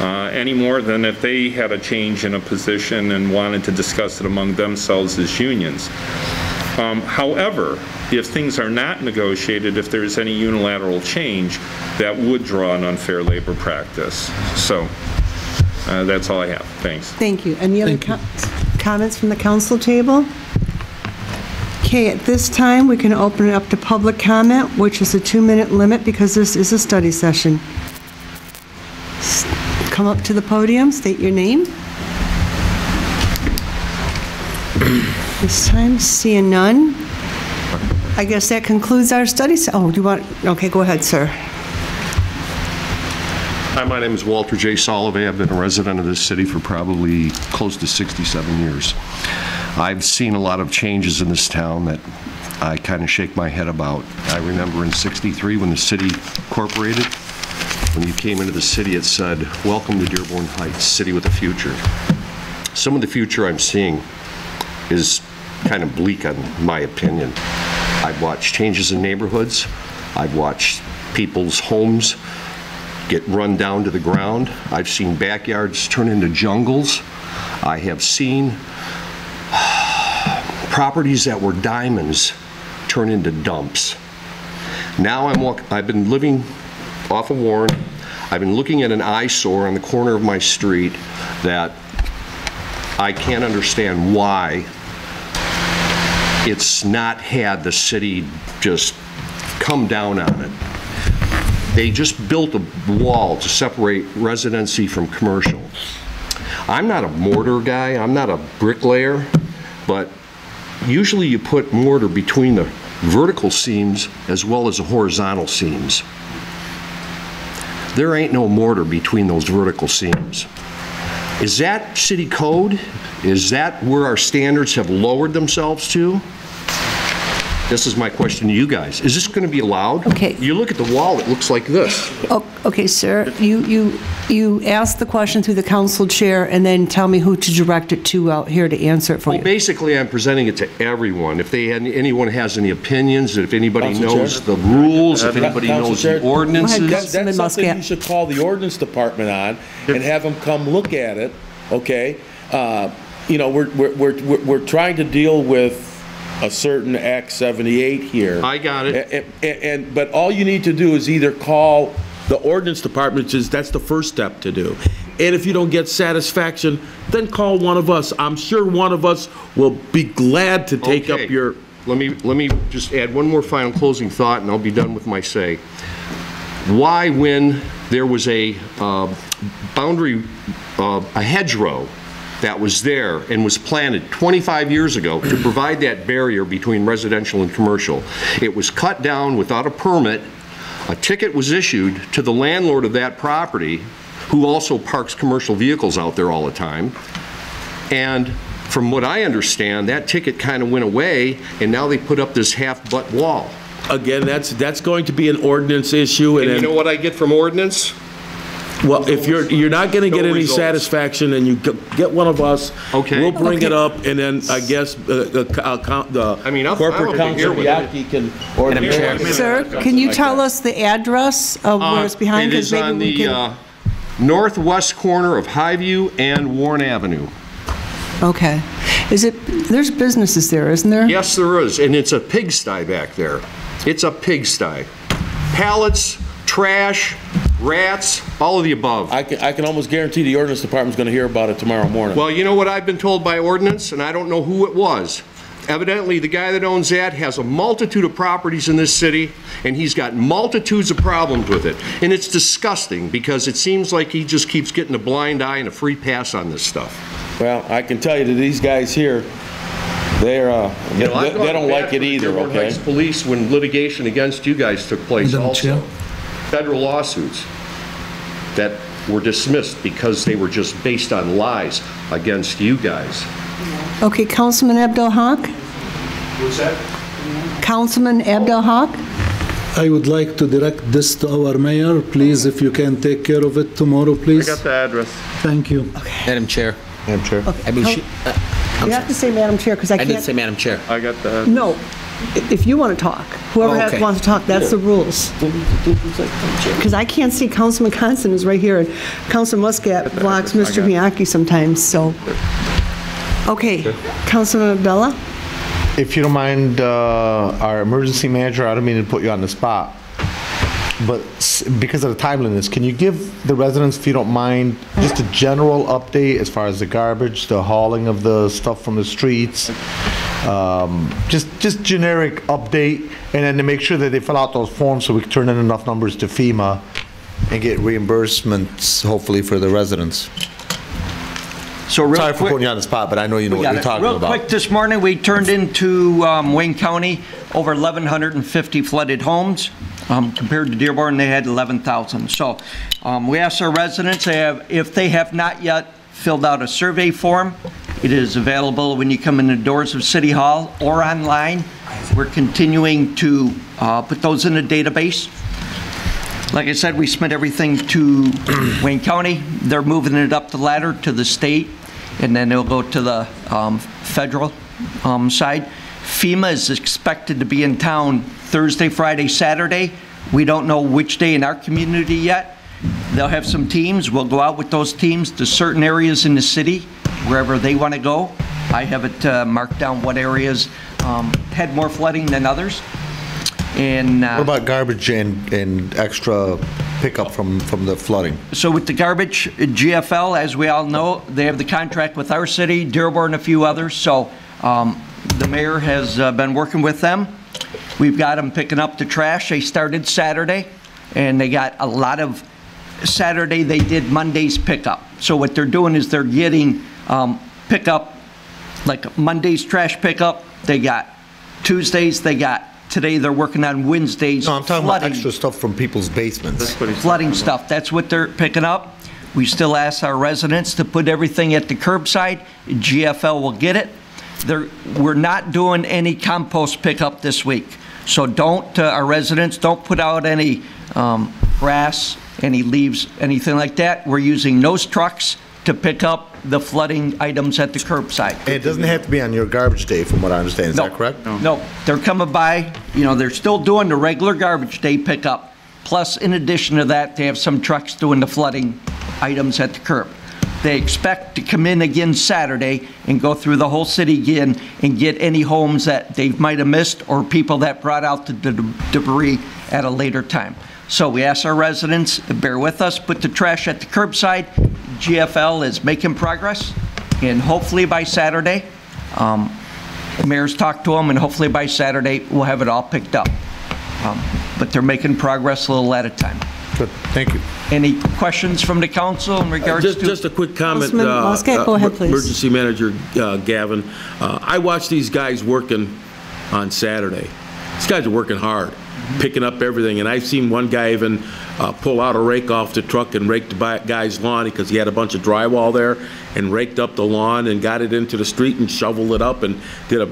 Speaker 7: uh, any more than if they had a change in a position and wanted to discuss it among themselves as unions. Um, However, if things are not negotiated, if there's any unilateral change, that would draw an unfair labor practice. So uh, that's all I have. Thanks.
Speaker 1: Thank you. Any other co- comments from the council table? Okay, at this time, we can open it up to public comment, which is a two-minute limit because this is a study session. Come up to the podium, state your name. This time, seeing none. I guess that concludes our study, se- oh, do you want, okay, go ahead, sir.
Speaker 13: Hi, my name is Walter J. Soloway. I've been a resident of this city for probably close to 67 years. I've seen a lot of changes in this town that I kind of shake my head about. I remember in 63 when the city incorporated, When you came into the city, it said, "Welcome to Dearborn Heights, city with a future." Some of the future I'm seeing is kind of bleak, in my opinion. I've watched changes in neighborhoods. I've watched people's homes get run down to the ground. I've seen backyards turn into jungles. I have seen properties that were diamonds turn into dumps. Now I'm I've been living off of Warren. I've been looking at an eyesore on the corner of my street that I can't understand why it's not had the city just come down on it. They just built a wall to separate residency from commercial. I'm not a mortar guy, I'm not a bricklayer, but usually you put mortar between the vertical seams as well as the horizontal seams. There ain't no mortar between those vertical seams. Is that city code? Is that where our standards have lowered themselves to? This is my question to you guys. Is this going to be allowed?
Speaker 1: Okay.
Speaker 13: You look at the wall, it looks like this.
Speaker 1: Oh, Okay, sir, you, you, you ask the question through the council chair, and then tell me who to direct it to out here to answer it for
Speaker 13: Well,
Speaker 1: you.
Speaker 13: basically, I'm presenting it to everyone. If they, anyone has any opinions, if anybody
Speaker 4: Council Chair?
Speaker 13: knows the rules, if anybody
Speaker 4: Council
Speaker 13: knows
Speaker 4: Chair,
Speaker 13: the ordinances.
Speaker 1: Go ahead,
Speaker 4: That-
Speaker 1: Councilman
Speaker 4: That's something
Speaker 1: Muscat.
Speaker 4: you should call the ordinance department on and have them come look at it, okay? Uh, You know, we're, we're, we're, we're- we're trying to deal with a certain Act 78 here.
Speaker 13: I got it.
Speaker 4: A- a- And, but all you need to do is either call the ordinance department, which is, that's the first step to do. And if you don't get satisfaction, then call one of us. I'm sure one of us will be glad to take up
Speaker 13: Okay.
Speaker 4: your,
Speaker 13: Let me, let me just add one more final closing thought, and I'll be done with my say. Why, when there was a uh, boundary, uh, a hedgerow that was there and was planted 25 years ago to provide that barrier between residential and commercial, it was cut down without a permit, a ticket was issued to the landlord of that property, who also parks commercial vehicles out there all the time, and from what I understand, that ticket kind of went away, and now they put up this half-butt wall.
Speaker 4: again, that's, that's going to be an ordinance issue.
Speaker 13: And you know what I get from ordinance?
Speaker 4: Well, if you're, you're not gonna get
Speaker 13: No
Speaker 4: any
Speaker 13: results.
Speaker 4: satisfaction, then you g- get one of us.
Speaker 13: Okay.
Speaker 4: We'll bring it up, and then I guess uh, the co- uh, co- the
Speaker 13: I mean, I'm- I'm
Speaker 4: corporate
Speaker 13: over
Speaker 4: counsel,
Speaker 13: here with it.
Speaker 4: Yaki, can, or the mayor.
Speaker 1: Sir, can you tell us the address of where it's behind?
Speaker 13: Uh, It
Speaker 1: 'Cause
Speaker 13: is
Speaker 1: maybe
Speaker 13: on
Speaker 1: we
Speaker 13: the
Speaker 1: can-
Speaker 13: uh, northwest corner of Highview and Warren Avenue.
Speaker 1: Okay. Is it, there's businesses there, isn't there?
Speaker 13: Yes, there is, and it's a pigsty back there. It's a pigsty. Pallets, trash, rats, all of the above.
Speaker 4: I can, I can almost guarantee the ordinance department's gonna hear about it tomorrow morning.
Speaker 13: Well, you know what I've been told by ordinance, and I don't know who it was. Evidently, the guy that owns that has a multitude of properties in this city, and he's got multitudes of problems with it. And it's disgusting, because it seems like he just keeps getting a blind eye and a free pass on this stuff.
Speaker 4: Well, I can tell you that these guys here, they're, uh, they
Speaker 13: You know, I've
Speaker 4: they don't like it either, okay?
Speaker 13: Police when litigation against you guys took place also.
Speaker 9: Chair?
Speaker 13: Federal lawsuits that were dismissed because they were just based on lies against you guys.
Speaker 1: Okay, Councilman Abdel Haq?
Speaker 13: What's that?
Speaker 1: Councilman Abdel Haq?
Speaker 9: I would like to direct this to our mayor, please, if you can take care of it tomorrow, please.
Speaker 10: I
Speaker 9: please.
Speaker 10: got the address.
Speaker 9: Thank you.
Speaker 14: Madam Chair,
Speaker 2: Madam Chair.
Speaker 14: I believe she, uh,
Speaker 1: You have to say Madam Chair, because I
Speaker 14: I didn't say
Speaker 1: can't,
Speaker 14: Madam Chair.
Speaker 10: I got the,
Speaker 1: no, i- if you want to talk, whoever
Speaker 14: Oh,
Speaker 1: has-
Speaker 14: okay.
Speaker 1: wants to talk, that's the rules. Because I can't see Councilman Constan is right here, and Councilman Muscat blocks Mr. Miotke sometimes, so. Okay, Councilman Abdullah?
Speaker 2: If you don't mind, uh, our emergency manager, I don't mean to put you on the spot, but s- because of the timeliness, can you give the residents, if you don't mind, just a general update as far as the garbage, the hauling of the stuff from the streets? Um, Just, just generic update, and then to make sure that they fill out those forms so we can turn in enough numbers to FEMA and get reimbursements, hopefully, for the residents.
Speaker 15: So real
Speaker 2: Sorry for
Speaker 15: quick-
Speaker 2: putting you on the spot, but I know you know what you're
Speaker 15: it.
Speaker 2: talking
Speaker 15: Real
Speaker 2: about.
Speaker 15: quick, this morning, we turned into um, Wayne County, over 1,150 flooded homes. Um, Compared to Dearborn, they had 11,000. So um, we asked our residents they have- if they have not yet filled out a survey form. It is available when you come in the doors of City Hall or online. We're continuing to uh, put those in a database. Like I said, we submit everything to Wayne County. They're moving it up the ladder to the state, and then it'll go to the um, federal um, side. FEMA is expected to be in town Thursday, Friday, Saturday. We don't know which day in our community yet. They'll have some teams. We'll go out with those teams to certain areas in the city, wherever they want to go. I have it uh, marked down what areas um, had more flooding than others. And uh,
Speaker 2: What about garbage and, and extra pickup from, from the flooding?
Speaker 15: So with the garbage, GFL, as we all know, they have the contract with our city, Dearborn, and a few others. So um, the mayor has uh, been working with them. We've got them picking up the trash. They started Saturday, and they got a lot of, Saturday, they did Monday's pickup. So what they're doing is they're getting um, pickup, like Monday's trash pickup, they got Tuesdays, they got, today they're working on Wednesdays.
Speaker 2: No, I'm talking about
Speaker 15: flooding
Speaker 2: extra stuff from people's basements.
Speaker 15: flooding stuff. That's what they're picking up. We still ask our residents to put everything at the curbside. GFL will get it. There, we're not doing any compost pickup this week. So don't, uh, our residents, don't put out any um, grass, any leaves, anything like that. We're using those trucks to pick up the flooding items at the curbside.
Speaker 2: And it doesn't have to be on your garbage day, from what I understand, is that
Speaker 15: No.
Speaker 2: correct?
Speaker 15: No, they're coming by, you know, they're still doing the regular garbage day pickup. Plus, in addition to that, they have some trucks doing the flooding items at the curb. They expect to come in again Saturday and go through the whole city again and get any homes that they might have missed or people that brought out the de- debris at a later time. So we ask our residents to bear with us, put the trash at the curbside. GFL is making progress, and hopefully by Saturday, um, the Mayor's talked to them, and hopefully by Saturday, we'll have it all picked up. Um, But they're making progress a little at a time.
Speaker 2: Good, thank you.
Speaker 15: Any questions from the council in regards
Speaker 4: Just,
Speaker 15: to?
Speaker 4: just a quick comment.
Speaker 1: Councilman
Speaker 4: uh,
Speaker 1: Muscat, go
Speaker 4: uh,
Speaker 1: ahead, please.
Speaker 4: Emergency Manager uh, Gavin. Uh, I watched these guys working on Saturday. These guys are working hard, picking up everything, and I've seen one guy even uh, pull out a rake off the truck and rake the guy's lawn because he had a bunch of drywall there, and raked up the lawn and got it into the street and shoveled it up and did a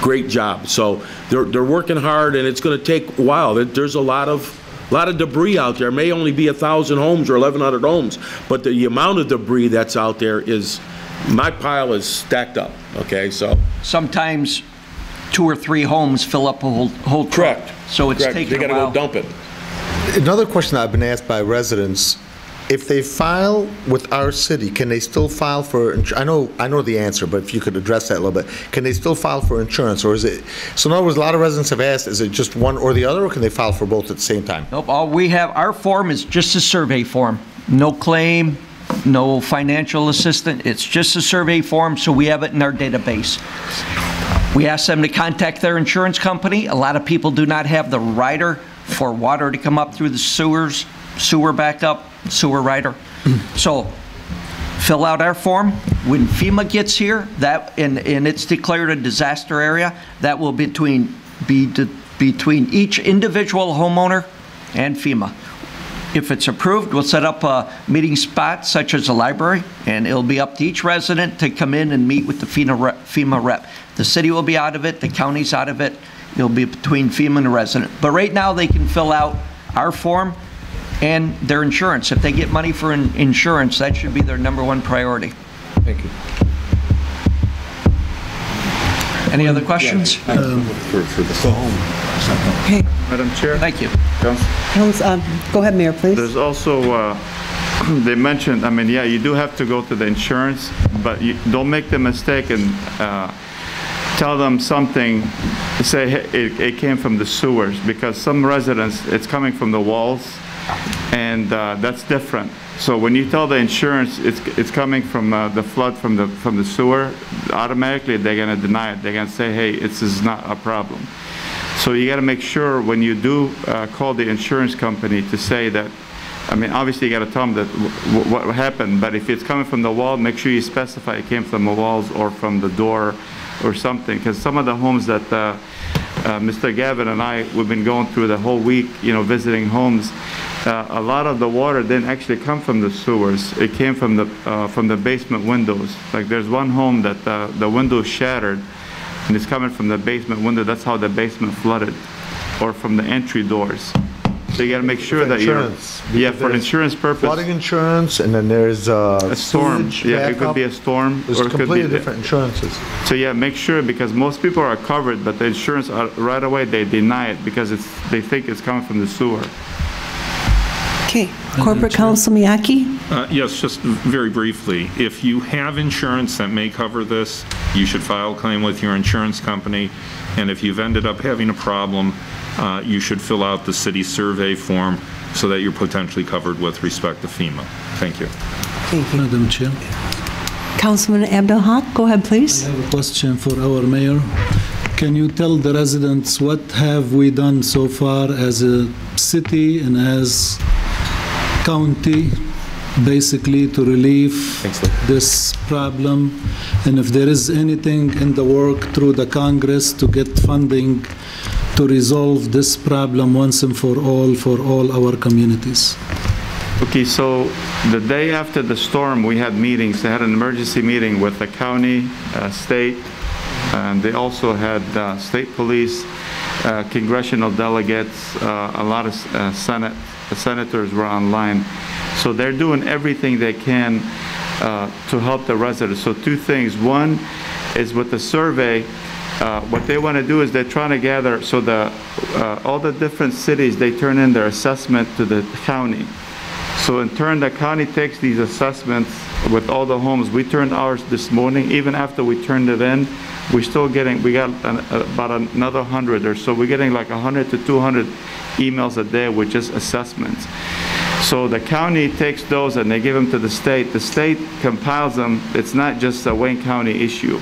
Speaker 4: great job. So they're, they're working hard, and it's gonna take a while. There's a lot of, a lot of debris out there. May only be a 1,000 homes or 1,100 homes, but the amount of debris that's out there is, my pile is stacked up, okay? So,
Speaker 15: Sometimes two or three homes fill up a whole, whole truck.
Speaker 4: correct.
Speaker 15: So it's
Speaker 4: Correct.
Speaker 15: taking a
Speaker 4: They
Speaker 15: while.
Speaker 4: gotta go dump it.
Speaker 2: Another question I've been asked by residents, if they file with our city, can they still file for, ins- I know, I know the answer, but if you could address that a little bit, can they still file for insurance, or is it, so in other words, a lot of residents have asked, is it just one or the other, or can they file for both at the same time?
Speaker 15: Nope, all we have, our form is just a survey form. No claim, no financial assistance, it's just a survey form, so we have it in our database. We ask them to contact their insurance company. A lot of people do not have the rider for water to come up through the sewers, sewer backup, sewer rider. Hmm. So fill out our form. When FEMA gets here, that, and, and it's declared a disaster area, that will between, be de- between each individual homeowner and FEMA. If it's approved, we'll set up a meeting spot such as a library, and it'll be up to each resident to come in and meet with the FEMA rep. FEMA rep. The city will be out of it, the county's out of it, it'll be between FEMA and the resident. But right now, they can fill out our form and their insurance. If they get money for in- insurance, that should be their number one priority.
Speaker 2: Thank you.
Speaker 15: Any other questions?
Speaker 1: Okay,
Speaker 10: Madam Chair?
Speaker 15: Thank you.
Speaker 10: Council-
Speaker 1: Council- um, go ahead, Mayor, please.
Speaker 10: There's also, uh, they mentioned, I mean, yeah, you do have to go to the insurance, but you don't make the mistake and uh, tell them something, say it it came from the sewers, because some residents, it's coming from the walls, and uh, that's different. So when you tell the insurance it's it's coming from uh, the flood from the from the sewer, automatically they're gonna deny it. They're gonna say, hey, this is not a problem. So you got to make sure when you do uh, call the insurance company to say that, I mean, obviously you got to tell them that what happened, but if it's coming from the wall, make sure you specify it came from the walls or from the door or something, because some of the homes that uh, uh, Mr. Gavin and I, we've been going through the whole week, you know, visiting homes, uh, a lot of the water didn't actually come from the sewers. It came from the, uh, from the basement windows. Like there's one home that uh, the window shattered, and it's coming from the basement window. That's how the basement flooded, or from the entry doors. So you gotta make sure that you're, yeah, for insurance purpose.
Speaker 2: Flooding insurance, and then there's uh,
Speaker 10: A storm, yeah, it could be a storm.
Speaker 2: There's
Speaker 10: or it could be
Speaker 2: completely different insurances.
Speaker 10: So yeah, make sure, because most people are covered, but the insurance, are- right away, they deny it because it's, they think it's coming from the sewer.
Speaker 1: Okay, Corporate Counsel Miotke?
Speaker 7: Uh, Yes, just very briefly, if you have insurance that may cover this, you should file a claim with your insurance company, and if you've ended up having a problem, uh, you should fill out the city survey form so that you're potentially covered with respect to FEMA. Thank you. Thank you.
Speaker 9: Madam Chair.
Speaker 1: Councilman Abdul Haq, go ahead, please.
Speaker 9: I have a question for our mayor. Can you tell the residents what have we done so far as a city and as county, basically to relieve this problem? And if there is anything in the work through the Congress to get funding to resolve this problem once and for all, for all our communities?
Speaker 10: Okay, so the day after the storm, we had meetings. They had an emergency meeting with the county, uh, state, and they also had uh, state police, uh, congressional delegates, uh, a lot of uh, senate senators were online. So they're doing everything they can uh, to help the residents. So two things. One is with the survey, uh, what they want to do is they're trying to gather, so the, uh, all the different cities, they turn in their assessment to the county. So in turn, the county takes these assessments with all the homes. We turned ours this morning. Even after we turned it in, we're still getting, we got an- about another 100 or so. We're getting like 100 to 200 emails a day with just assessments. So the county takes those and they give them to the state. The state compiles them. It's not just a Wayne County issue.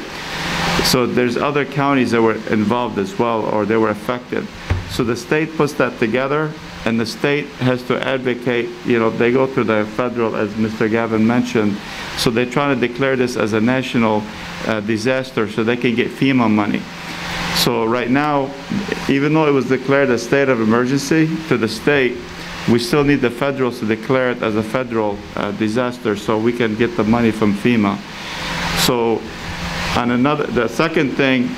Speaker 10: So there's other counties that were involved as well, or they were affected. So the state puts that together, and the state has to advocate, you know, they go through the federal, as Mr. Gavin mentioned, so they're trying to declare this as a national uh, disaster so they can get FEMA money. So right now, even though it was declared a state of emergency to the state, we still need the federals to declare it as a federal uh, disaster so we can get the money from FEMA. So on another, the second thing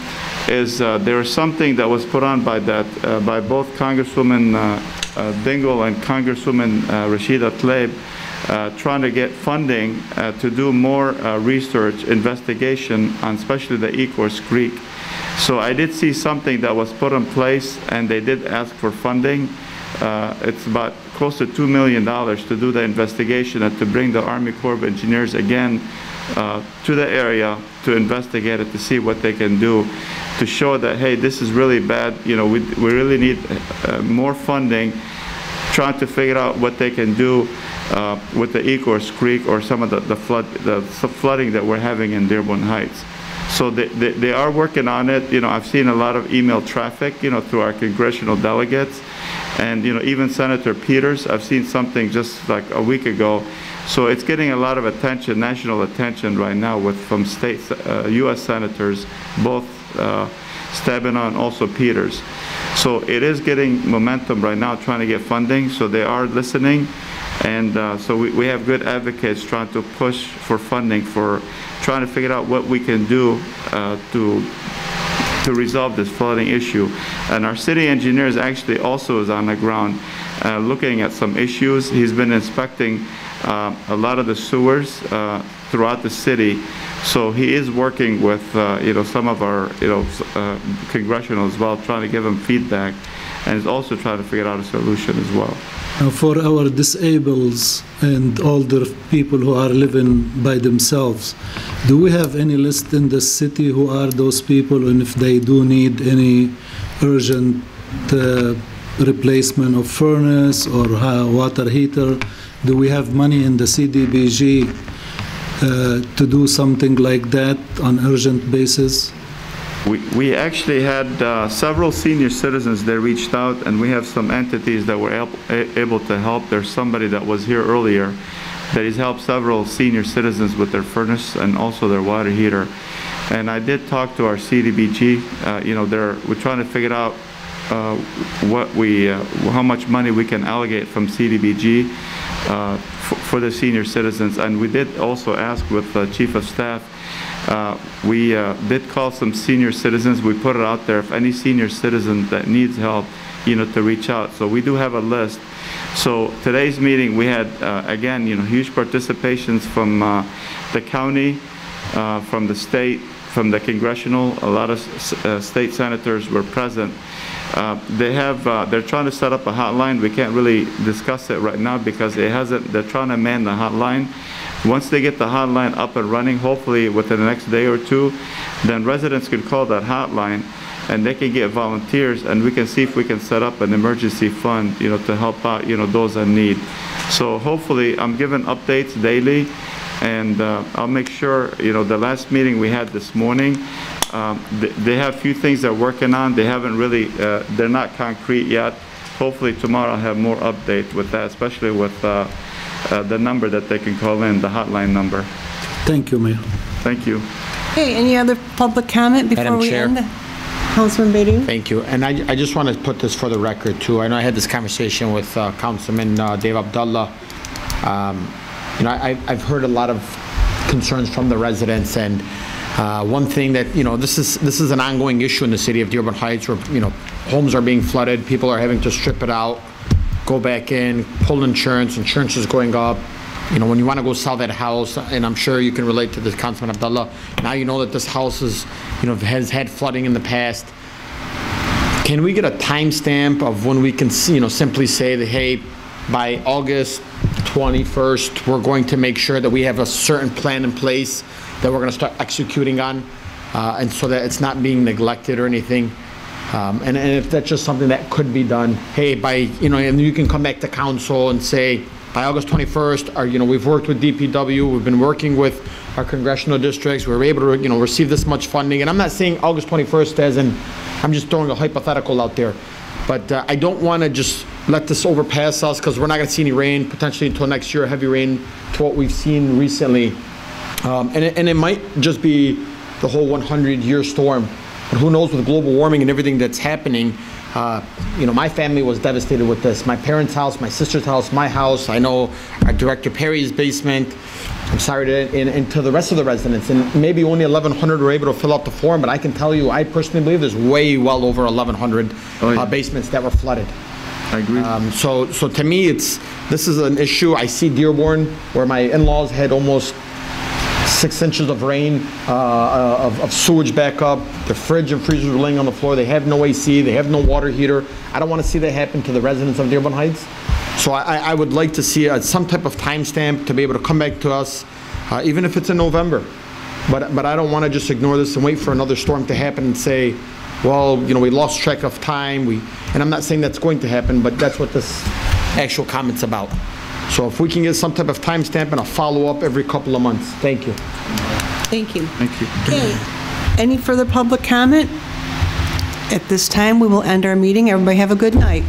Speaker 10: is uh, there was something that was put on by that, uh, by both Congresswoman uh, uh, Dingell and Congresswoman uh, Rashida Tlaib, uh, trying to get funding to do more research, investigation on especially the Ecorse Creek. So I did see something that was put in place, and they did ask for funding. It's about close to $2 million to do the investigation and to bring the Army Corps of Engineers again uh, to the area to investigate it, to see what they can do, to show that, hey, this is really bad, you know, we we really need uh, more funding, trying to figure out what they can do uh, with the Ecorse Creek or some of the the flood, the flooding that we're having in Dearborn Heights. So they, they, they are working on it. You know, I've seen a lot of email traffic, you know, through our congressional delegates. And, you know, even Senator Peters, I've seen something just like a week ago. So it's getting a lot of attention, national attention right now with, from state, uh, U.S. senators, both uh, Stabenow and also Peters. So it is getting momentum right now, trying to get funding, so they are listening. And uh, so we, we have good advocates trying to push for funding for trying to figure out what we can do uh, to to resolve this flooding issue. And our city engineers actually also is on the ground uh, looking at some issues. He's been inspecting uh, a lot of the sewers uh, throughout the city. So he is working with, uh, you know, some of our, you know, uh, congressional as well, trying to give them feedback, and is also trying to figure out a solution as well.
Speaker 9: For our disables and older people who are living by themselves, do we have any list in the city who are those people and if they do need any urgent uh, replacement of furnace or water heater? Do we have money in the CDBG uh, to do something like that on urgent basis?
Speaker 10: We, we actually had uh, several senior citizens that reached out, and we have some entities that were ab- a- able to help. There's somebody that was here earlier that has helped several senior citizens with their furnace and also their water heater. And I did talk to our CDBG. Uh, you know, we're trying to figure out uh, what we, uh, how much money we can allocate from CDBG uh, for the senior citizens. And we did also ask with the chief of staff uh, we uh, did call some senior citizens. We put it out there, if any senior citizen that needs help, you know, to reach out. So we do have a list. So today's meeting, we had, uh, again, you know, huge participations from uh, the county, from the state, from the congressional. A lot of state senators were present. Uh, They have, uh, they're trying to set up a hotline. We can't really discuss it right now because it hasn't, they're trying to man the hotline. Once they get the hotline up and running, hopefully within the next day or two, then residents can call that hotline and they can get volunteers and we can see if we can set up an emergency fund, you know, to help out, you know, those in need. So hopefully, I'm giving updates daily and uh, I'll make sure, you know, the last meeting we had this morning, um, th- they have a few things they're working on. They haven't really, uh, they're not concrete yet. Hopefully tomorrow I'll have more update with that, especially with uh, uh, the number that they can call in, the hotline number.
Speaker 9: Thank you, Mayor.
Speaker 10: Thank you.
Speaker 1: Okay, any other public comment before
Speaker 8: Madam
Speaker 1: we
Speaker 8: Chair.
Speaker 1: end? Councilman Baydoun?
Speaker 8: Thank you. And I, I just want to put this for the record, too. I know I had this conversation with uh, Councilman uh, Dave Abdullah. Um, You know, I, I've heard a lot of concerns from the residents, and uh, one thing that, you know, this is, this is an ongoing issue in the city of Dearborn Heights, where, you know, homes are being flooded, people are having to strip it out, go back in, pull insurance, insurance is going up. You know, when you want to go sell that house, and I'm sure you can relate to this, Councilman Abdullah, now you know that this house is, you know, has had flooding in the past. Can we get a timestamp of when we can, you know, simply say that, hey, by August 21st, we're going to make sure that we have a certain plan in place that we're going to start executing on, uh, and so that it's not being neglected or anything? Um, And and if that's just something that could be done, hey, by, you know, and you can come back to council and say, by August 21st, or, you know, we've worked with DPW, we've been working with our congressional districts, we were able to, you know, receive this much funding, and I'm not saying August 21st as in, I'm just throwing a hypothetical out there, but uh, I don't want to just let this overpass us, because we're not going to see any rain potentially until next year, heavy rain to what we've seen recently. Um, And it, and it might just be the whole 100-year storm. But who knows with global warming and everything that's happening, uh, you know, my family was devastated with this. My parents' house, my sister's house, my house, I know our Director Perry's basement. I'm sorry to, and, and to the rest of the residents. And maybe only 1,100 were able to fill out the form, but I can tell you, I personally believe there's way well over 1,100 uh, basements that were flooded.
Speaker 10: I agree.
Speaker 8: Um, So, so to me, it's, this is an issue. I see Dearborn, where my in-laws had almost six inches of rain, uh, uh, of of sewage backup. The fridge and freezer were laying on the floor. They have no AC, they have no water heater. I don't want to see that happen to the residents of Dearborn Heights. So I, I- would like to see uh, some type of timestamp to be able to come back to us, uh, even if it's in November. But, but I don't want to just ignore this and wait for another storm to happen and say, well, you know, we lost track of time, we, and I'm not saying that's going to happen, but that's what this actual comment's about. So if we can get some type of timestamp and a follow-up every couple of months, thank you.
Speaker 1: Thank you.
Speaker 10: Thank you.
Speaker 1: Okay, any further public comment? At this time, we will end our meeting. Everybody have a good night.